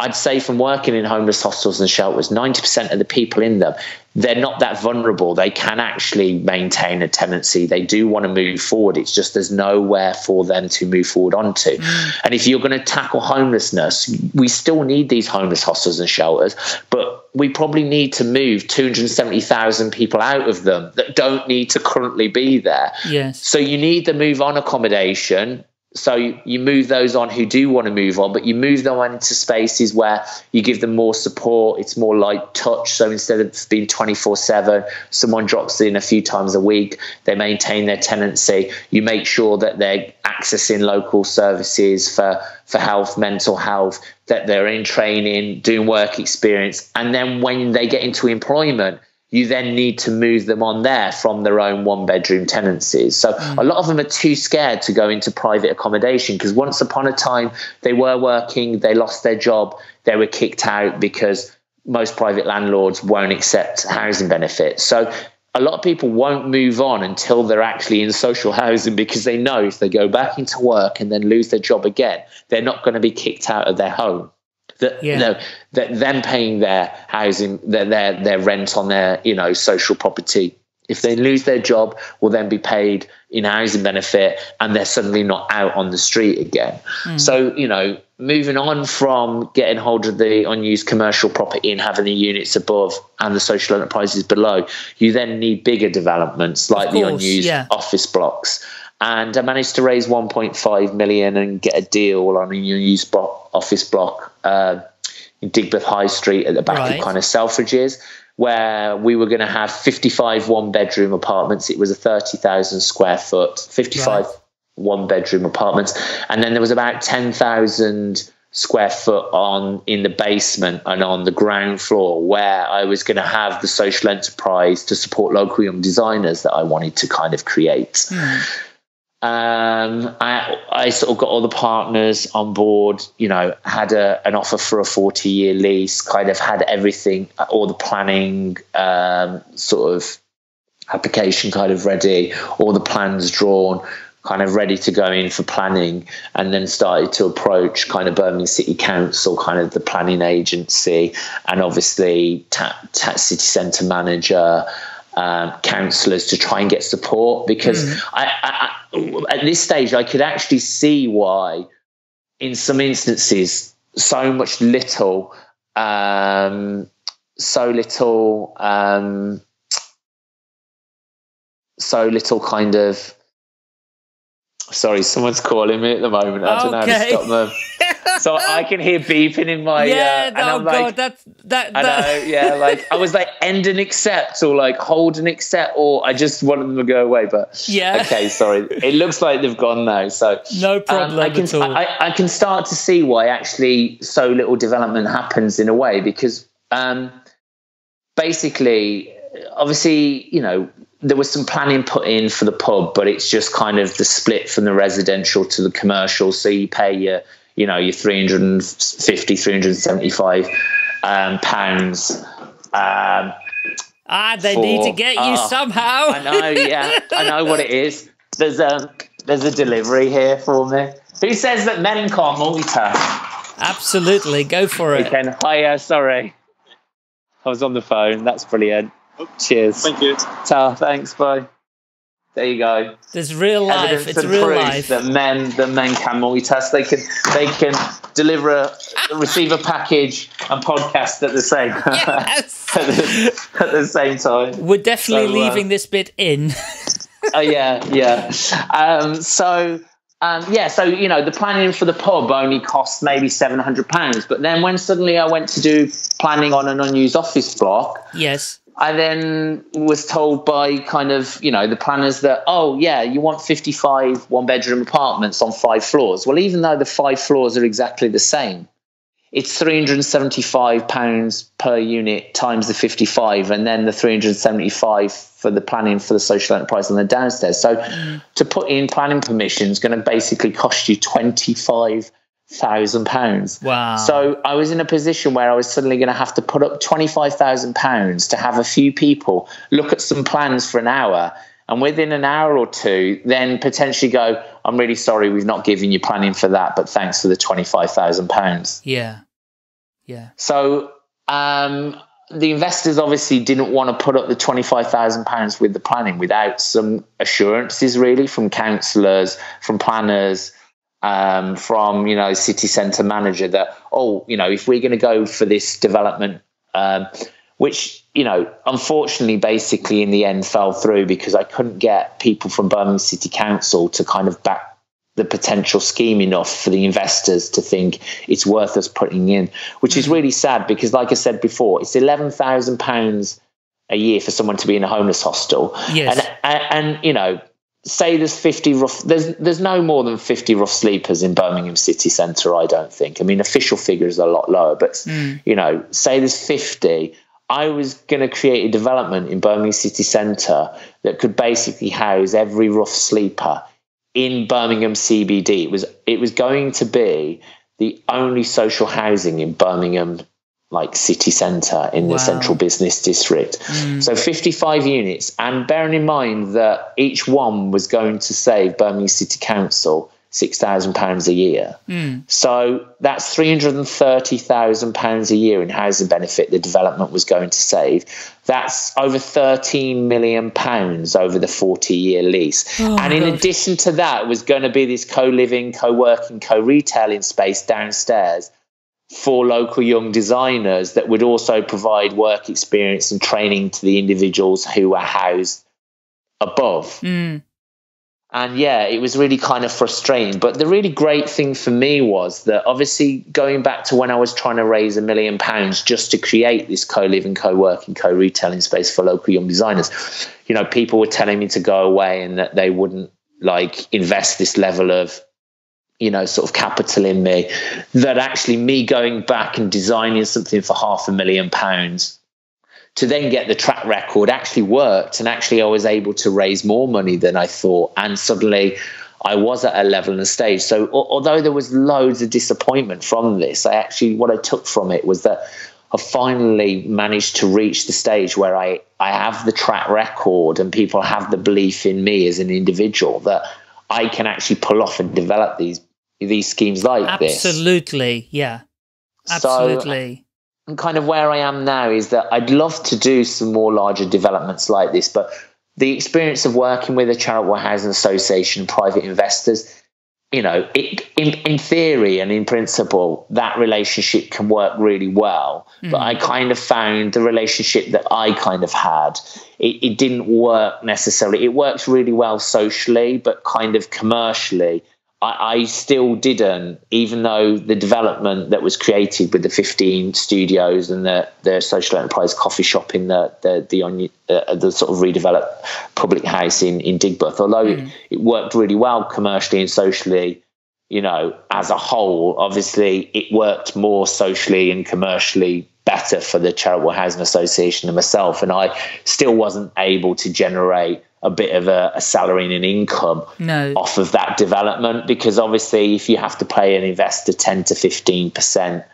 I'd say from working in homeless hostels and shelters, 90% of the people in them, they're not that vulnerable. They can actually maintain a tenancy. They do want to move forward. It's just there's nowhere for them to move forward onto. Mm. And if you're going to tackle homelessness, we still need these homeless hostels and shelters, but we probably need to move 270,000 people out of them that don't need to currently be there. Yes. So you need the move on accommodation so you, move those on who do want to move on, but you move them on into spaces where you give them more support. It's more light touch. So instead of being 24 7, someone drops in a few times a week, they maintain their tenancy. You make sure that they're accessing local services for, for health, mental health, that they're in training, doing work experience. And then when they get into employment, you then need to move them on there from their own one bedroom tenancies. So mm. a lot of them are too scared to go into private accommodation because once upon a time they were working, they lost their job, they were kicked out because most private landlords won't accept housing benefits. So a lot of people won't move on until they're actually in social housing because they know if they go back into work and then lose their job again, they're not going to be kicked out of their home that yeah. you know that them paying their housing their, their their rent on their you know social property if they lose their job will then be paid in housing benefit and they're suddenly not out on the street again mm. so you know moving on from getting hold of the unused commercial property and having the units above and the social enterprises below you then need bigger developments like course, the unused yeah. office blocks and I managed to raise 1.5 million and get a deal on a unused office block uh, in Digbeth High Street at the back right. of kind of Selfridges, where we were going to have 55 one bedroom apartments. It was a 30,000 square foot, 55 right. one bedroom apartments, and then there was about 10,000 square foot on in the basement and on the ground floor where I was going to have the social enterprise to support local young designers that I wanted to kind of create. Mm um, I, I sort of got all the partners on board, you know, had a, an offer for a 40 year lease, kind of had everything, all the planning, um, sort of application kind of ready, all the plans drawn, kind of ready to go in for planning, and then started to approach kind of Birmingham City Council, kind of the planning agency, and obviously ta- ta- city centre manager um, counsellors to try and get support because mm. I, I, at this stage I could actually see why, in some instances, so much little, um, so little, um, so little kind of. Sorry, someone's calling me at the moment. I don't okay. know how to stop them. so I can hear beeping in my yeah. Uh, oh god, like, that's that. that. I know, yeah. Like I was like end and accept or like hold and accept, or I just wanted them to go away. But yeah, okay, sorry. It looks like they've gone now. So no problem um, I can, at all. I, I, can start to see why actually so little development happens in a way because um, basically, obviously, you know, there was some planning put in for the pub, but it's just kind of the split from the residential to the commercial. So you pay your you know, your 350, 375 um, pounds. Um, ah, they for, need to get you oh, somehow. I know, yeah, I know what it is. There's a there's a delivery here for me. Who says that men can't multitask? Absolutely, go for it. Can. Hiya, sorry, I was on the phone. That's brilliant. Oh, Cheers. Thank you. Ta, thanks. Bye. There you go. There's real life. Evidence it's real life. That men, that men can multitask. They can, they can deliver a, receive a package and podcast at the same, yes. at, the, at, the, same time. We're definitely so, uh, leaving uh, this bit in. Oh yeah, yeah. Um, so. Um, yeah, so you know the planning for the pub only cost maybe seven hundred pounds, but then when suddenly I went to do planning on an unused office block, yes, I then was told by kind of, you know, the planners that, oh, yeah, you want 55 one bedroom apartments on five floors. Well, even though the five floors are exactly the same, it's 375 pounds per unit times the 55 and then the 375 for the planning for the social enterprise on the downstairs so mm. to put in planning permission is going to basically cost you 25 thousand pounds. Wow. So I was in a position where I was suddenly going to have to put up twenty five thousand pounds to have a few people look at some plans for an hour. And within an hour or two, then potentially go, I'm really sorry, we've not given you planning for that, but thanks for the twenty five thousand pounds. Yeah. Yeah. So um, the investors obviously didn't want to put up the £25,000 with the planning without some assurances, really, from councillors, from planners, um, from, you know, city centre manager that, oh, you know, if we're going to go for this development, um, which, you know, unfortunately, basically in the end fell through because I couldn't get people from Birmingham City Council to kind of back the potential scheme enough for the investors to think it's worth us putting in, which is really sad because, like I said before, it's eleven thousand pounds a year for someone to be in a homeless hostel. Yes. And, and, and you know, say there's 50 rough there's there's no more than 50 rough sleepers in Birmingham city centre I don't think I mean official figures are a lot lower but mm. you know say there's 50 I was going to create a development in Birmingham city centre that could basically house every rough sleeper in Birmingham CBD. It was it was going to be the only social housing in Birmingham like city centre in wow. the central business district. Mm. So 55 units and bearing in mind that each one was going to save Birmingham City Council £6,000 a year. Mm. So that's £330,000 a year in housing benefit the development was going to save. That's over £13 million over the 40 year lease. Oh and in God. addition to that, was going to be this co living, co working, co retailing space downstairs for local young designers that would also provide work experience and training to the individuals who are housed above. Mm. And yeah, it was really kind of frustrating. But the really great thing for me was that obviously going back to when I was trying to raise a million pounds just to create this co living, co working, co retailing space for local young designers, you know, people were telling me to go away and that they wouldn't like invest this level of you know sort of capital in me that actually me going back and designing something for half a million pounds to then get the track record actually worked and actually I was able to raise more money than I thought. And suddenly I was at a level and a stage. So although there was loads of disappointment from this I actually what I took from it was that I finally managed to reach the stage where I I have the track record and people have the belief in me as an individual that I can actually pull off and develop these these schemes like Absolutely, this. Absolutely, yeah. Absolutely. So, and kind of where I am now is that I'd love to do some more larger developments like this, but the experience of working with a charitable housing association, private investors, you know, it, in, in theory and in principle, that relationship can work really well. Mm. But I kind of found the relationship that I kind of had, it, it didn't work necessarily. It works really well socially, but kind of commercially, I, I, still didn't, even though the development that was created with the 15 studios and the, the social enterprise coffee shop in the the the, uh, the sort of redeveloped public house in in Digbeth, although mm. it, it worked really well commercially and socially, you know, as a whole, obviously it worked more socially and commercially better for the Charitable Housing Association and myself, and I still wasn't able to generate a bit of a, a salary and an income no. off of that development because obviously if you have to pay an investor 10 to 15%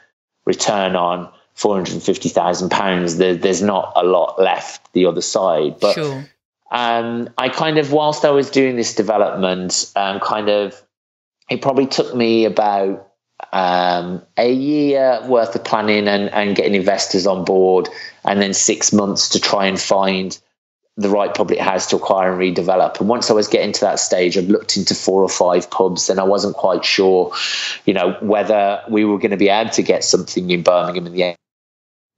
return on 450,000 pounds there, there's not a lot left the other side but sure. um, I kind of whilst I was doing this development um, kind of it probably took me about um, a year worth of planning and, and getting investors on board and then six months to try and find the right public house to acquire and redevelop. And once I was getting to that stage, I'd looked into four or five pubs and I wasn't quite sure, you know, whether we were going to be able to get something in Birmingham in the end.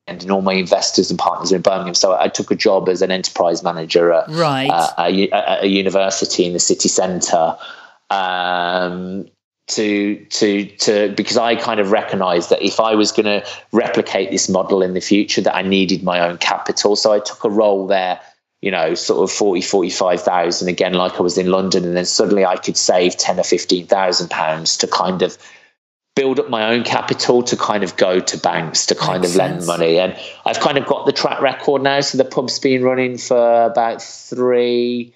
And all my investors and partners are in Birmingham. So I took a job as an enterprise manager at, right. uh, a, a, university in the city centre. Um, to to to because I kind of recognized that if I was going to replicate this model in the future that I needed my own capital so I took a role there you know, sort of 40, 45,000 again, like I was in London. And then suddenly I could save 10 or 15,000 pounds to kind of build up my own capital to kind of go to banks to kind Makes of lend sense. money. And I've kind of got the track record now. So the pub's been running for about three,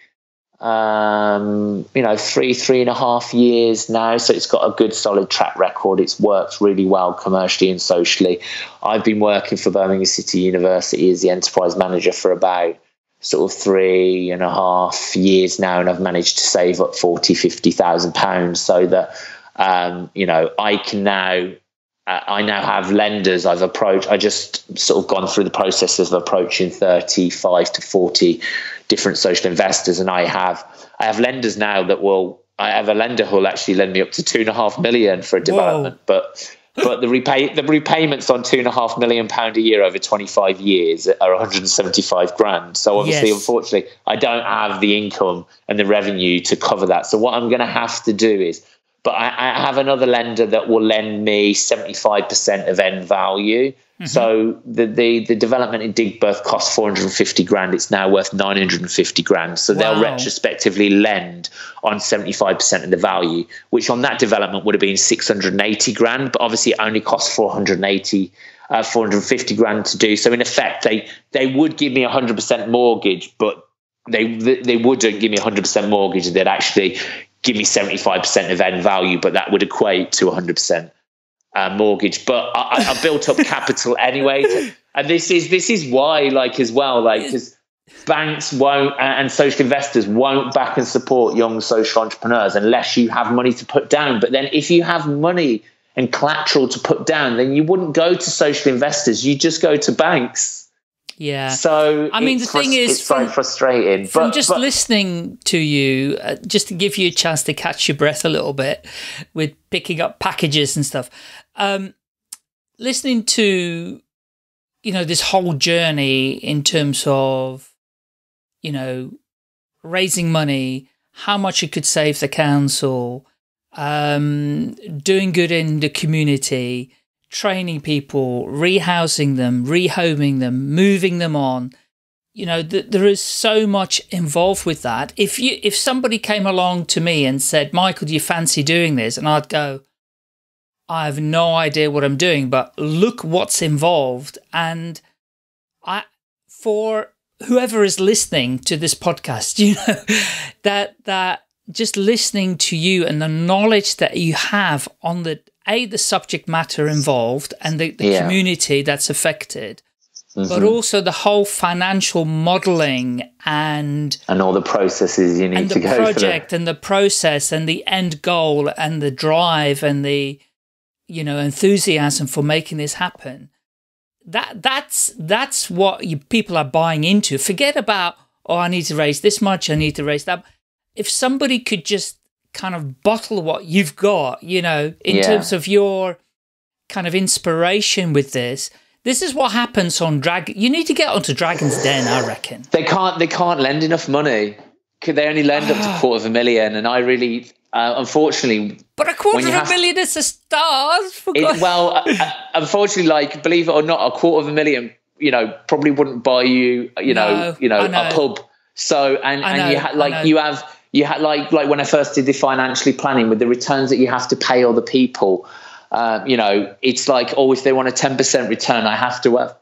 um, you know, three, three and a half years now. So it's got a good solid track record. It's worked really well commercially and socially. I've been working for Birmingham City University as the enterprise manager for about sort of three and a half years now, and I've managed to save up 40, 50,000 pounds so that, um, you know, I can now I now have lenders I've approached. I just sort of gone through the process of approaching 35 to 40 different social investors. And I have, I have lenders now that will, I have a lender who will actually lend me up to two and a half million for a development. Whoa. But but the repay the repayments on two and a half million pound a year over 25 years are 175 grand so obviously yes. unfortunately i don't have the income and the revenue to cover that so what i'm going to have to do is but I, I, have another lender that will lend me 75% of end value. Mm-hmm. So the, the the development in Digbeth cost 450 grand. It's now worth 950 grand. So wow. they'll retrospectively lend on 75% of the value, which on that development would have been 680 grand, but obviously it only costs 480 uh, 450 grand to do. So in effect, they they would give me a 100% mortgage, but they they wouldn't give me a 100% mortgage. They'd actually give me 75% of end value, but that would equate to 100% uh, mortgage. But I, I built up capital anyway. To, and this is this is why, like, as well, like, because banks won't and social investors won't back and support young social entrepreneurs unless you have money to put down. But then if you have money and collateral to put down, then you wouldn't go to social investors. You just go to banks. Yeah. So I mean, the thing is, it's from, very frustrating. From but, just but, listening to you, uh, just to give you a chance to catch your breath a little bit with picking up packages and stuff. Um, listening to, you know, this whole journey in terms of, you know, raising money, how much it could save the council, um, doing good in the community training people, rehousing them, rehoming them, moving them on. You know, th there is so much involved with that. If you, if somebody came along to me and said, Michael, do you fancy doing this? And I'd go, I have no idea what I'm doing, but look what's involved. And I, for whoever is listening to this podcast, you know, that, that just listening to you and the knowledge that you have on the a the subject matter involved and the, the yeah. community that's affected mm -hmm. but mm-hmm. also the whole financial modeling and and all the processes you need to go through project and the process and the end goal and the drive and the you know enthusiasm for making this happen that that's that's what you, people are buying into forget about oh i need to raise this much i need to raise that if somebody could just kind of bottle what you've got, you know, in yeah. terms of your kind of inspiration with this. This is what happens on Drag. You need to get onto Dragon's Den, I reckon. They can't. They can't lend enough money. Could they only lend up to a quarter of a million? And I really, uh, unfortunately, but a quarter of a million is a stars. It, well, uh, uh, unfortunately, like believe it or not, a quarter of a million, you know, probably wouldn't buy you, you know, no, you know, know, a pub. So and and you ha- like you have you had like like when I first did the financially planning with the returns that you have to pay other people. Uh, you know, it's like oh, if they want a ten percent return, I have to have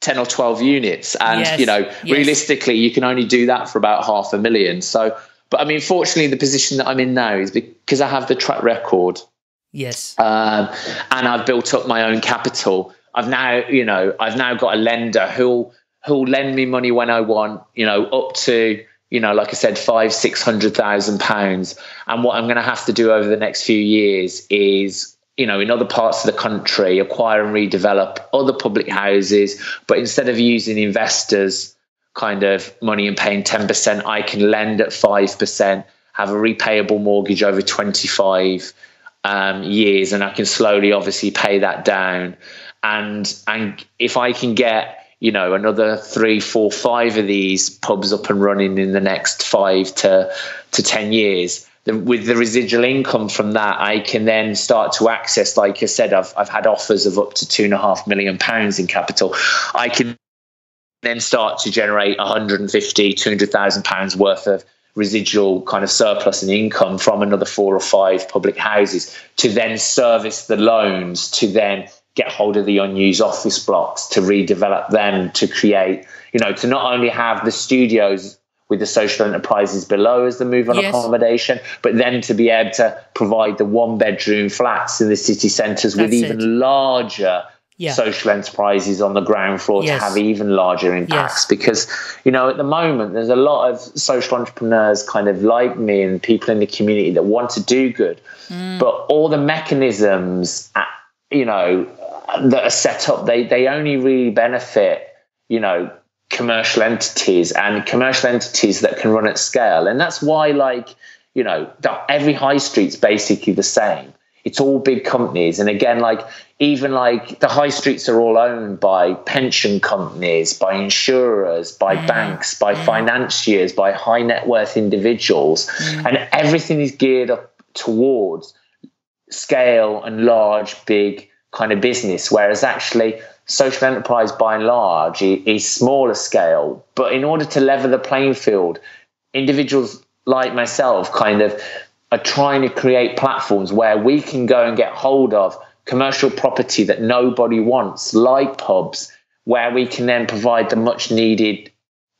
ten or twelve units, and yes, you know, yes. realistically, you can only do that for about half a million. So, but I mean, fortunately, the position that I'm in now is because I have the track record. Yes. Um, and I've built up my own capital. I've now, you know, I've now got a lender who'll who'll lend me money when I want, you know, up to you know, like I said, five, six hundred thousand pounds. And what I'm going to have to do over the next few years is, you know, in other parts of the country, acquire and redevelop other public houses. But instead of using investors' kind of money and paying 10%, I can lend at 5%, have a repayable mortgage over 25 um, years, and I can slowly, obviously, pay that down. And and if I can get you know another three four five of these pubs up and running in the next five to to ten years with the residual income from that i can then start to access like i said i've, I've had offers of up to two and a half million pounds in capital. I can then start to generate 150 200000 pounds worth of residual kind of surplus in income from another four or five public houses to then service the loans to then get hold of the unused office blocks, to redevelop them, to create, you know, to not only have the studios with the social enterprises below as the move on yes. accommodation, but then to be able to provide the one bedroom flats in the city centres with even it. larger yeah. social enterprises on the ground floor yes. to have even larger impacts. Yes. Because, you know, at the moment, there's a lot of social entrepreneurs kind of like me and people in the community that want to do good, mm. but all the mechanisms at you know, that are set up, they, they only really benefit, you know, commercial entities and commercial entities that can run at scale. And that's why, like, you know, every high street's basically the same. It's all big companies. And again, like, even like the high streets are all owned by pension companies, by insurers, by mm. banks, by mm. financiers, by high net worth individuals. Mm. And everything is geared up towards scale and large, big kind of business. Whereas actually, social enterprise by and large is smaller scale. But in order to level the playing field, individuals like myself kind of are trying to create platforms where we can go and get hold of commercial property that nobody wants, like pubs, where we can then provide the much needed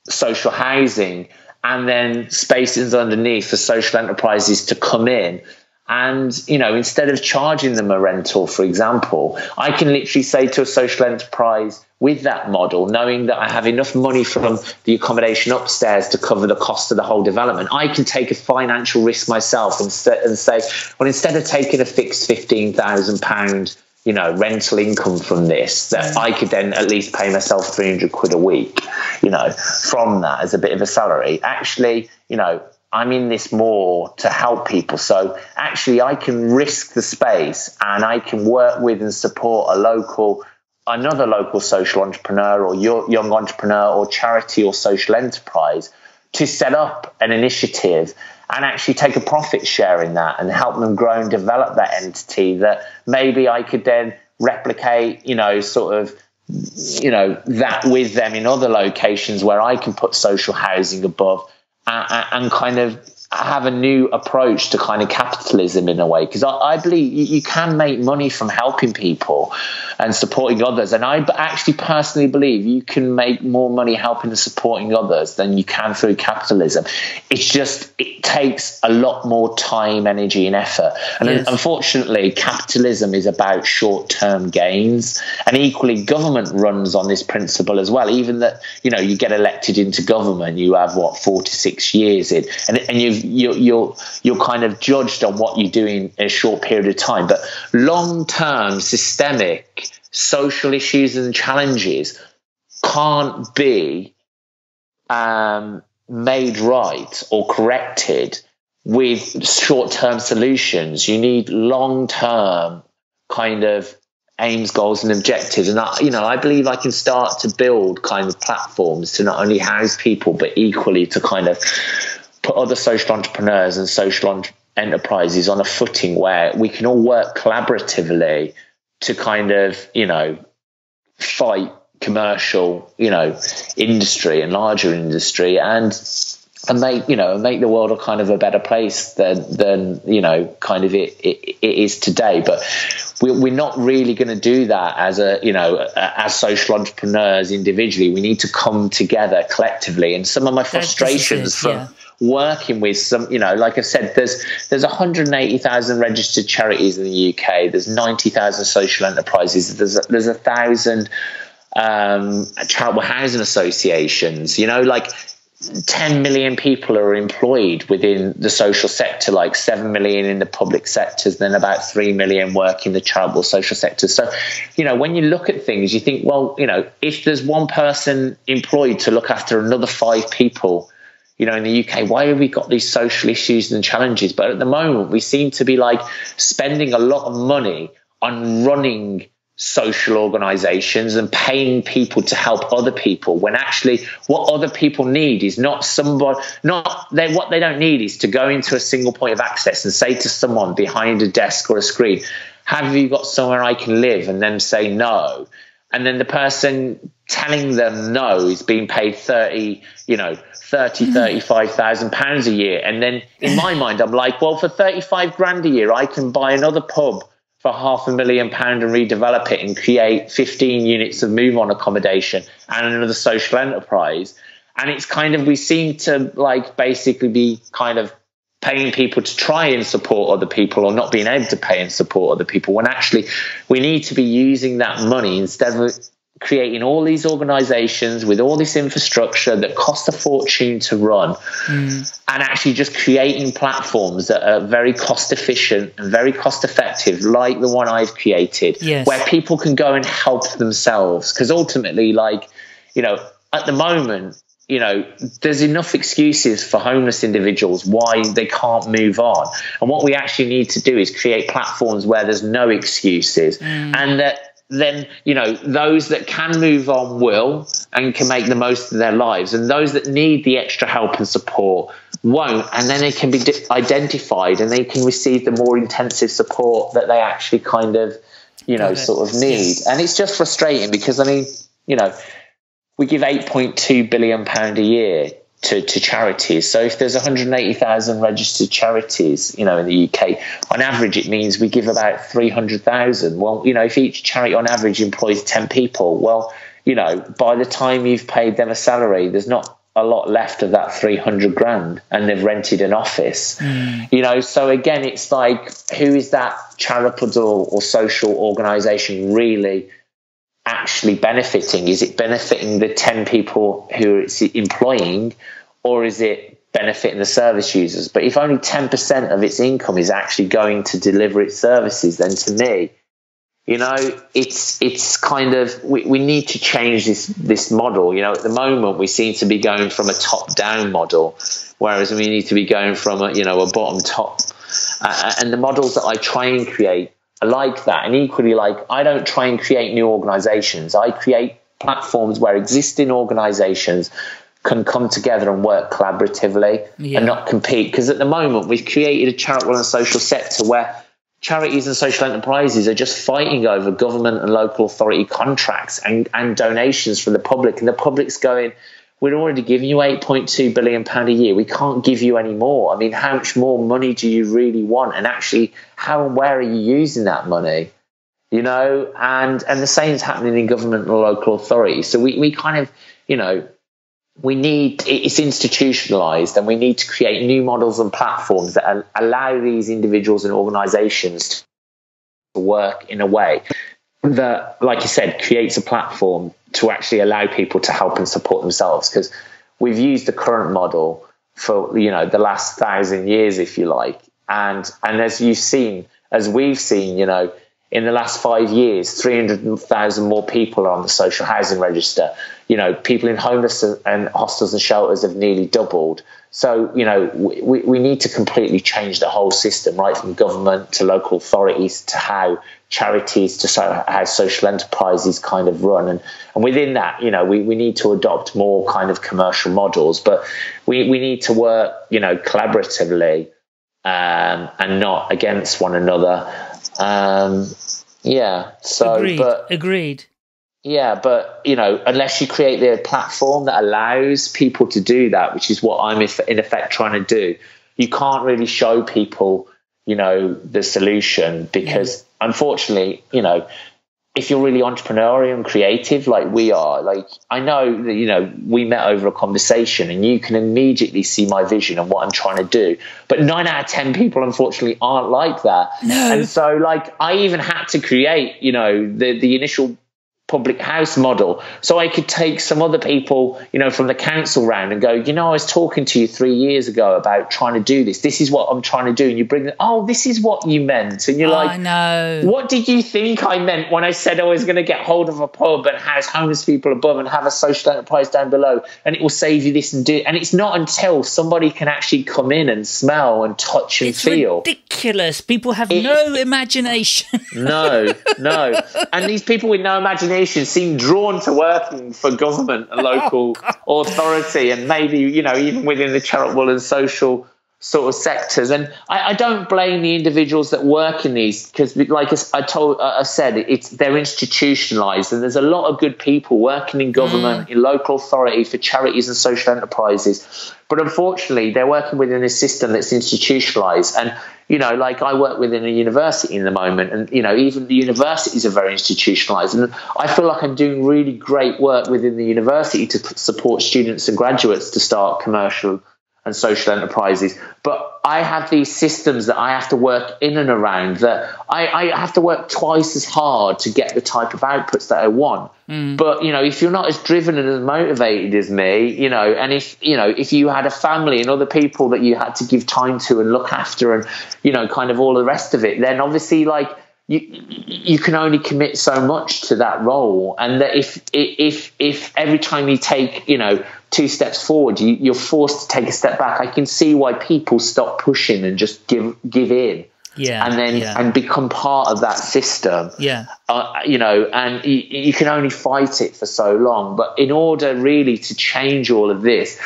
social housing and then spaces underneath for social enterprises to come in and, you know, instead of charging them a rental, for example, I can literally say to a social enterprise with that model, knowing that I have enough money from the accommodation upstairs to cover the cost of the whole development, I can take a financial risk myself and, and say, well, instead of taking a fixed £15,000 you know, rental income from this that mm. I could then at least pay myself 300 quid a week, you know, from that as a bit of a salary. Actually, you know, I'm in this more to help people. So actually, I can risk the space and I can work with and support a local, another local social entrepreneur or young entrepreneur or charity or social enterprise to set up an initiative and actually take a profit share in that and help them grow and develop that entity that maybe I could then replicate, you know, sort of you know that with them in other locations where I can put social housing above and kind of have a new approach to kind of capitalism in a way because I, I, believe you, you, can make money from helping people and supporting others. And i actually personally believe you can make more money helping and supporting others than you can through capitalism. It's just it takes a lot more time energy and effort. And yes. unfortunately capitalism is about short-term gains. And equally government runs on this principle as well. Even that you know you get elected into government you have what four to six years in. And, and you've you're, you're, you're kind of judged on what you do in a short period of time. But long term, systemic social issues and challenges can't be um, made right or corrected with short term solutions. You need long term kind of aims, goals, and objectives. And I, you know, I believe I can start to build kind of platforms to not only house people, but equally to kind of put other social entrepreneurs and social enterprises on a footing where we can all work collaboratively to kind of, you know, fight commercial, you know, industry and larger industry and and make you know make the world a kind of a better place than than you know kind of it it, it is today. But we're, we're not really going to do that as a you know as social entrepreneurs individually. We need to come together collectively. And some of my frustrations from yeah working with some, you know, like I said, there's there's 180,000 registered charities in the UK. There's 90,000 social enterprises. There's a, there's a thousand um, charitable housing associations. You know, like 10 million people are employed within the social sector, like 7 million in the public sectors, then about 3 million work in the charitable social sector. So, you know, when you look at things, you think, well, you know, if there's one person employed to look after another five people you know, in the UK, why have we got these social issues and challenges? But at the moment, we seem to be like spending a lot of money on running social organizations and paying people to help other people when actually what other people need is not somebody not they what they don't need is to go into a single point of access and say to someone behind a desk or a screen have you got somewhere i can live and then say no and then the person telling them no is being paid 30 you know 30, hmm. 35,000 pounds a year. And then in my mind, I'm like, well, for 35 grand a year, I can buy another pub for half a million pound and redevelop it and create 15 units of move on accommodation and another social enterprise. And it's kind of, we seem to like basically be kind of paying people to try and support other people or not being able to pay and support other people when actually we need to be using that money instead of creating all these organizations with all this infrastructure that cost a fortune to run mm. and actually just creating platforms that are very cost efficient and very cost effective like the one I've created yes. where people can go and help themselves because ultimately like you know at the moment you know, there's enough excuses for homeless individuals why they can't move on. And what we actually need to do is create platforms where there's no excuses. Mm. and that then you know those that can move on will and can make the most of their lives. And those that need the extra help and support won't. And then they can be identified and they can receive the more intensive support that they actually kind of you know sort of need. And it's just frustrating because i mean you know we give 8.2 billion pound a year to, to charities. So if there's 180,000 registered charities, you know, in the UK, on average, it means we give about 300,000. Well, you know, if each charity on average employs 10 people, well, you know, by the time you've paid them a salary, there's not a lot left of that 300 grand and they've rented an office. Mm. You know, so again, it's like, who is that charitable or social organization really actually benefiting? Is it benefiting the 10 people who it's employing, or is it benefiting the service users? But if only 10% of its income is actually going to deliver its services, then to me, you know, it's it's kind of we, we need to change this this model. You know, at the moment we seem to be going from a top down model, whereas we need to be going from a you know a bottom top. Uh, and the models that I try and create like that. And equally, like I don't try and create new organizations. I create platforms where existing organizations can come together and work collaboratively yeah. and not compete. Because at the moment, we've created a charitable and social sector where charities and social enterprises are just fighting over government and local authority contracts and, and donations from the public. And the public's going, we're already giving you 8.2 billion pound a year. We can't give you any more. I mean how much more money do you really want? And actually how and where are you using that money? You know and and the same is happening in government and local authorities. So we, we kind of you know we need it's institutionalized and we need to create new models and platforms that allow these individuals and organizations to work in a way that like you said creates a platform to actually allow people to help and support themselves because we've used the current model for you know the last thousand years if you like. And and as you've seen as we've seen you know in the last five years 300,000 more people are on the social housing register. You know people in homeless and hostels and shelters have nearly doubled. So you know we, we need to completely change the whole system right from government to local authorities to how charities to how social enterprises kind of run. And and within that you know we, we need to adopt more kind of commercial models but we, we need to work you know collaboratively um, and not against one another. Um, yeah so agreed. but agreed. Yeah but you know unless you create the platform that allows people to do that which is what i'm in effect trying to do you can't really show people you know the solution because unfortunately, you know, if you're really entrepreneurial and creative like we are, like I know that, you know, we met over a conversation and you can immediately see my vision and what I'm trying to do. But nine out of 10 people, unfortunately, aren't like that. No. And so, like, I even had to create, you know, the, the initial public house model. So I could take some other people, you know, from the council round and go, you know, I was talking to you three years ago about trying to do this. This is what I'm trying to do. And you bring, oh, this is what you meant. And you're oh, like, I know. What did you think I meant when I said I was going to get hold of a pub and house homeless people above and have a social enterprise down below and it will save you this and do And it's not until somebody can actually come in and smell and touch and it's feel. ridiculous. People have it, no imagination. no, no. And these people with no imagination seem drawn to working for government and local oh, authority and maybe, you know, even within the charitable and social sort of sectors. And I, I don't blame the individuals that work in these because, like I told, I said, it's they're institutionalized, and there's a lot of good people working in government, mm. in local authority, for charities and social enterprises. But unfortunately, they're working within a system that's institutionalized, and you know, like I work within a university in the moment, and you know, even the universities are very institutionalized. And I feel like I'm doing really great work within the university to support students and graduates to start commercial and social enterprises. But I have these systems that I have to work in and around that I, I have to work twice as hard to get the type of outputs that I want. Mm. But, you know, if you're not as driven and as motivated as me, you know, and if, you know, if you had a family and other people that you had to give time to and look after and, you know, kind of all the rest of it, then obviously like, you you can only commit so much to that role and that if if if every time you take you know two steps forward. You, you're forced to take a step back. I can see why people stop pushing and just give give in yeah and then yeah. and become part of that system. Yeah. Uh, you know and you, you can only fight it for so long. But in order really to change all of this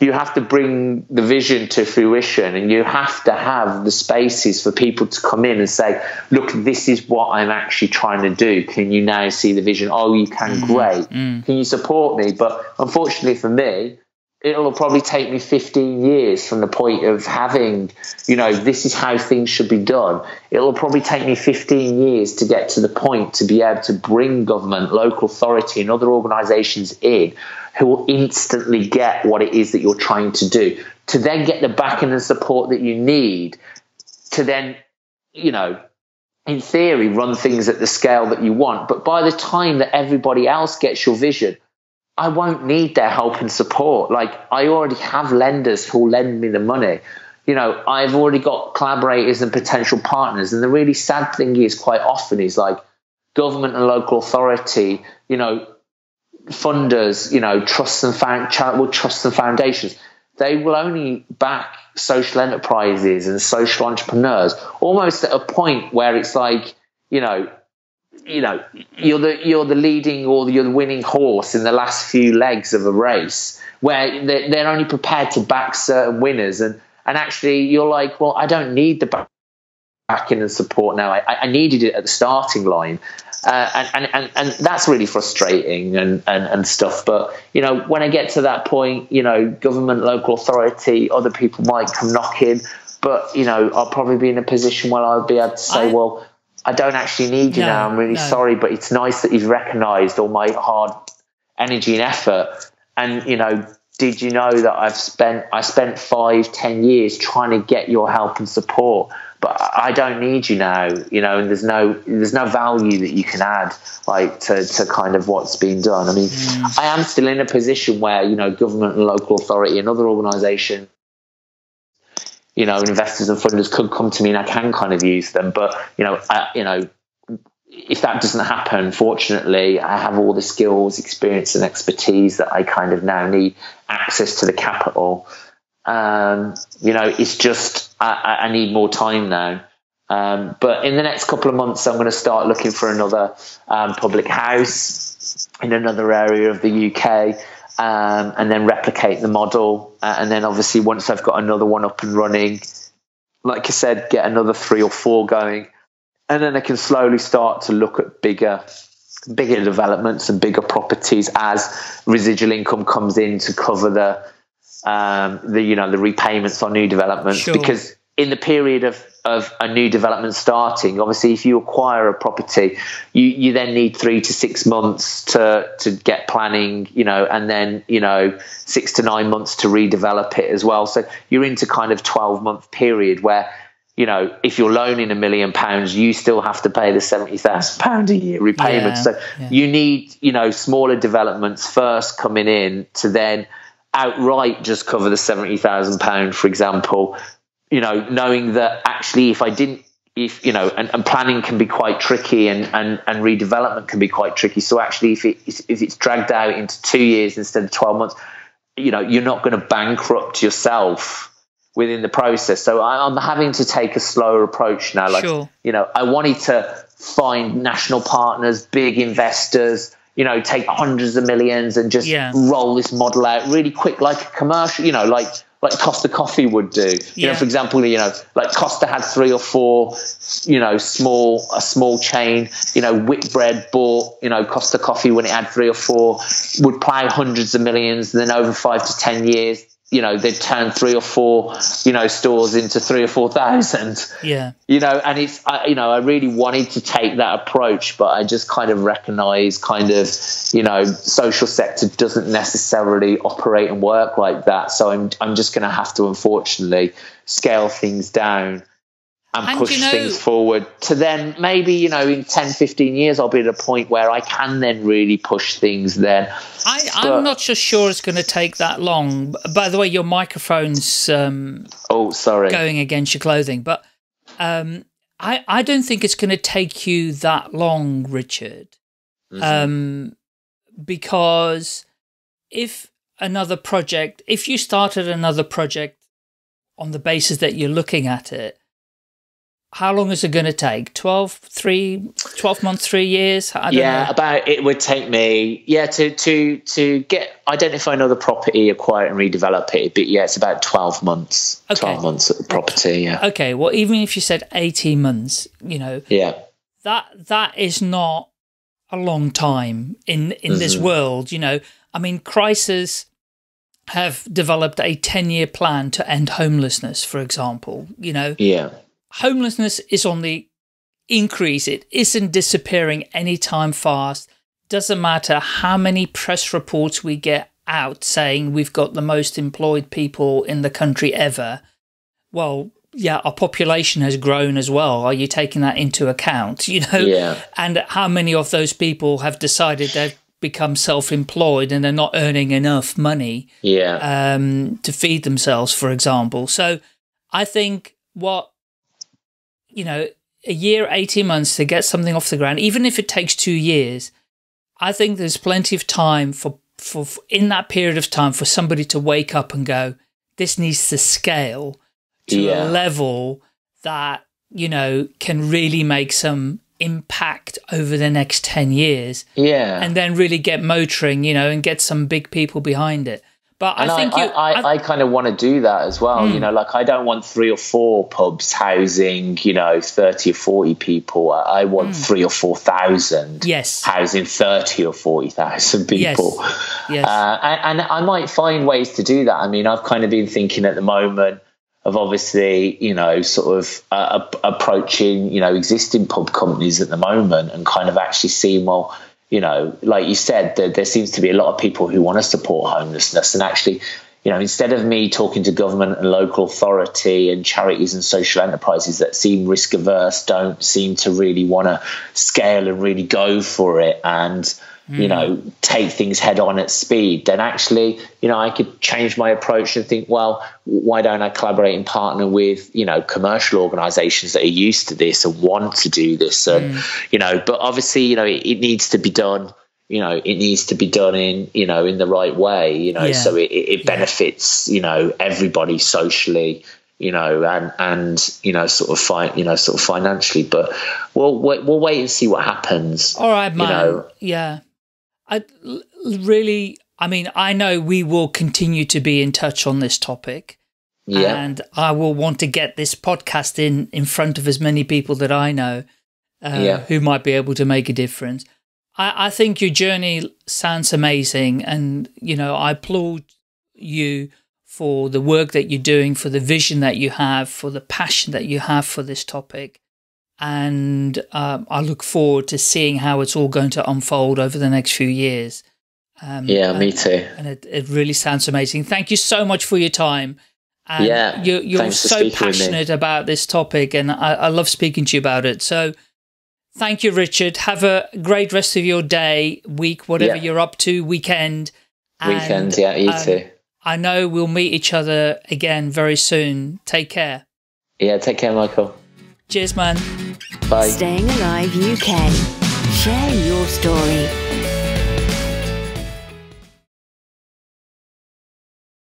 you have to bring the vision to fruition and you have to have the spaces for people to come in and say look this is what i'm actually trying to do. Can you now see the vision? Oh you can mm, great. Mm. can you support me? But unfortunately for me it'll probably take me 15 years from the point of having you know this is how things should be done it'll probably take me 15 years to get to the point to be able to bring government local authority and other organizations in who will instantly get what it is that you're trying to do, to then get the backing and support that you need to then, you know, in theory, run things at the scale that you want. But by the time that everybody else gets your vision, I won't need their help and support. Like I already have lenders who will lend me the money. You know, I've already got collaborators and potential partners. And the really sad thing is quite often is like government and local authority, you know, funders, you know, trusts and found, charitable trusts and foundations, they will only back social enterprises and social entrepreneurs almost at a point where it's like, you know, you know, you're the you're the leading or you're the winning horse in the last few legs of a race where they're, they're only prepared to back certain winners and and actually you're like, well, I don't need the backing and support now. I, I needed it at the starting line. Uh, and, and, and, that's really frustrating and, and, and stuff. But, you know, when I get to that point, you know, government, local authority, other people might come knocking. But, you know, I'll probably be in a position where I'll be able to say, I, well, I don't actually need you no, now. I'm really no. sorry, but it's nice that you've recognized all my hard energy and effort. And, you know, did you know that I've spent, I spent five, ten years trying to get your help and support but I don't need you now, you know, and there's no there's no value that you can add like to, to kind of what's been done. I mean, mm. I am still in a position where, you know, government and local authority and other organisations, you know, investors and funders could come to me and I can kind of use them. But, you know, I, you know, if that doesn't happen, fortunately, I have all the skills, experience, and expertise that I kind of now need access to the capital. Um, you know, it's just I, I need more time now. Um, but in the next couple of months, I'm going to start looking for another um, public house in another area of the UK, um, and then replicate the model. Uh, and then, obviously, once I've got another one up and running, like I said, get another three or four going, and then I can slowly start to look at bigger, bigger developments and bigger properties as residual income comes in to cover the um, the you know the repayments on new developments sure. because in the period of of a new development starting, obviously, if you acquire a property, you, you then need three to six months to to get planning, you know, and then you know six to nine months to redevelop it as well. So you're into kind of twelve month period where you know if you're loaning a million pounds, you still have to pay the seventy thousand pound a year repayment. Yeah, so yeah. you need you know smaller developments first coming in to then outright just cover the seventy thousand pound, for example. You know, knowing that actually, if I didn't, if you know, and, and, planning can be quite tricky, and, and and redevelopment can be quite tricky. So actually, if it if it's dragged out into two years instead of twelve months, you know, you're not going to bankrupt yourself within the process. So I, am having to take a slower approach now. Like, sure. you know, I wanted to find national partners, big investors you know, take hundreds of millions and just yeah. roll this model out really quick, like a commercial, you know, like like Costa Coffee would do. You yeah. know, for example, you know, like Costa had three or four, you know, small a small chain. You know, Whitbread bought, you know, Costa Coffee when it had three or four, would plow hundreds of millions, and then over five to ten years, you know they'd turn three or four you know stores into three or four thousand. Yeah. You know and it's I, you know i really wanted to take that approach but i just kind of recognize kind of you know social sector doesn't necessarily operate and work like that. So i'm i'm just going to have to unfortunately scale things down and, And push you know- things forward to then maybe you know in 10 15 years i'll be at a point where i can then really push things then I, I'm not so sure it's going to take that long. By the way, your microphone's um, oh sorry going against your clothing, but um, I, I don't think it's going to take you that long, Richard. Mm-hmm. Um, because if another project, if you started another project on the basis that you're looking at it, how long is it going to take? 12, three, 12 months, three years? I don't yeah know. about it would take me yeah to to to get identify another property acquire it and redevelop it but yeah it's about 12 months Okay. 12 months at the property yeah Okay, well, even if you said 18 months, you know, yeah that that is not a long time in in this Mm-hmm. world you know i mean crisis have developed a 10 year plan to end homelessness for example you know yeah homelessness is on the increase. It isn't disappearing anytime fast. Doesn't matter how many press reports we get out saying we've got the most employed people in the country ever. Well yeah our population has grown as well. Are you taking that into account? You know? Yeah. and how many of those people have decided they've become self-employed and they're not earning enough money yeah. um, to feed themselves, for example. So I think what, you know, a year, 18 months to get something off the ground, even if it takes two years, I think there's plenty of time for, for, for in that period of time for somebody to wake up and go, this needs to scale to Yeah. a level that, you know, can really make some impact over the next 10 years yeah and then really get motoring, you know, and get some big people behind it. But and I think I, you, I, I, I kind of want to do that as well. Hmm. You know, like I don't want three or four pubs housing, you know, 30 or 40 people. I, want three or 4,000 Hmm. Yes. housing 30 or 40,000 people. Yes. Uh, and, and I might find ways to do that. I mean, I've kind of been thinking at the moment of obviously, you know, sort of uh, approaching, you know, existing pub companies at the moment and kind of actually seeing, well, you know, like you said, there, there seems to be a lot of people who want to support homelessness and actually, you know, instead of me talking to government and local authority and charities and social enterprises that seem risk averse, don't seem to really want to scale and really go for it and, you know, take things head on at speed, then actually, you know, I could change my approach and think, well, why don't I collaborate and partner with, you know, commercial organizations that are used to this and want to do this? And, you know, but obviously, you know, it, it needs to be done you know it needs to be done in you know in the right way you know Yeah. so it, it benefits you know everybody socially you know and and you know sort of fi- you know sort of financially but we'll wait, we'll wait and see what happens All right, man. know. yeah. I really, I mean, I know we will continue to be in touch on this topic. yeah And I will want to get this podcast in, in front of as many people that I know uh, Yeah. who might be able to make a difference. I, I think your journey sounds amazing. And, you know, I applaud you for the work that you're doing, for the vision that you have, for the passion that you have for this topic. And um, I look forward to seeing how it's all going to unfold over the next few years. Um, yeah me too and it, it really sounds amazing. Thank you so much for your time. And Yeah, you're, you're so speaking with me. passionate about this topic, and I, I love speaking to you about it. So, thank you, Richard. Have a great rest of your day, week, whatever Yeah. you're up to, weekend. And, weekend yeah you um, too I know we'll meet each other again very soon. Take care. yeah take care michael Cheers, man. bye Staying Alive UK. Share your story.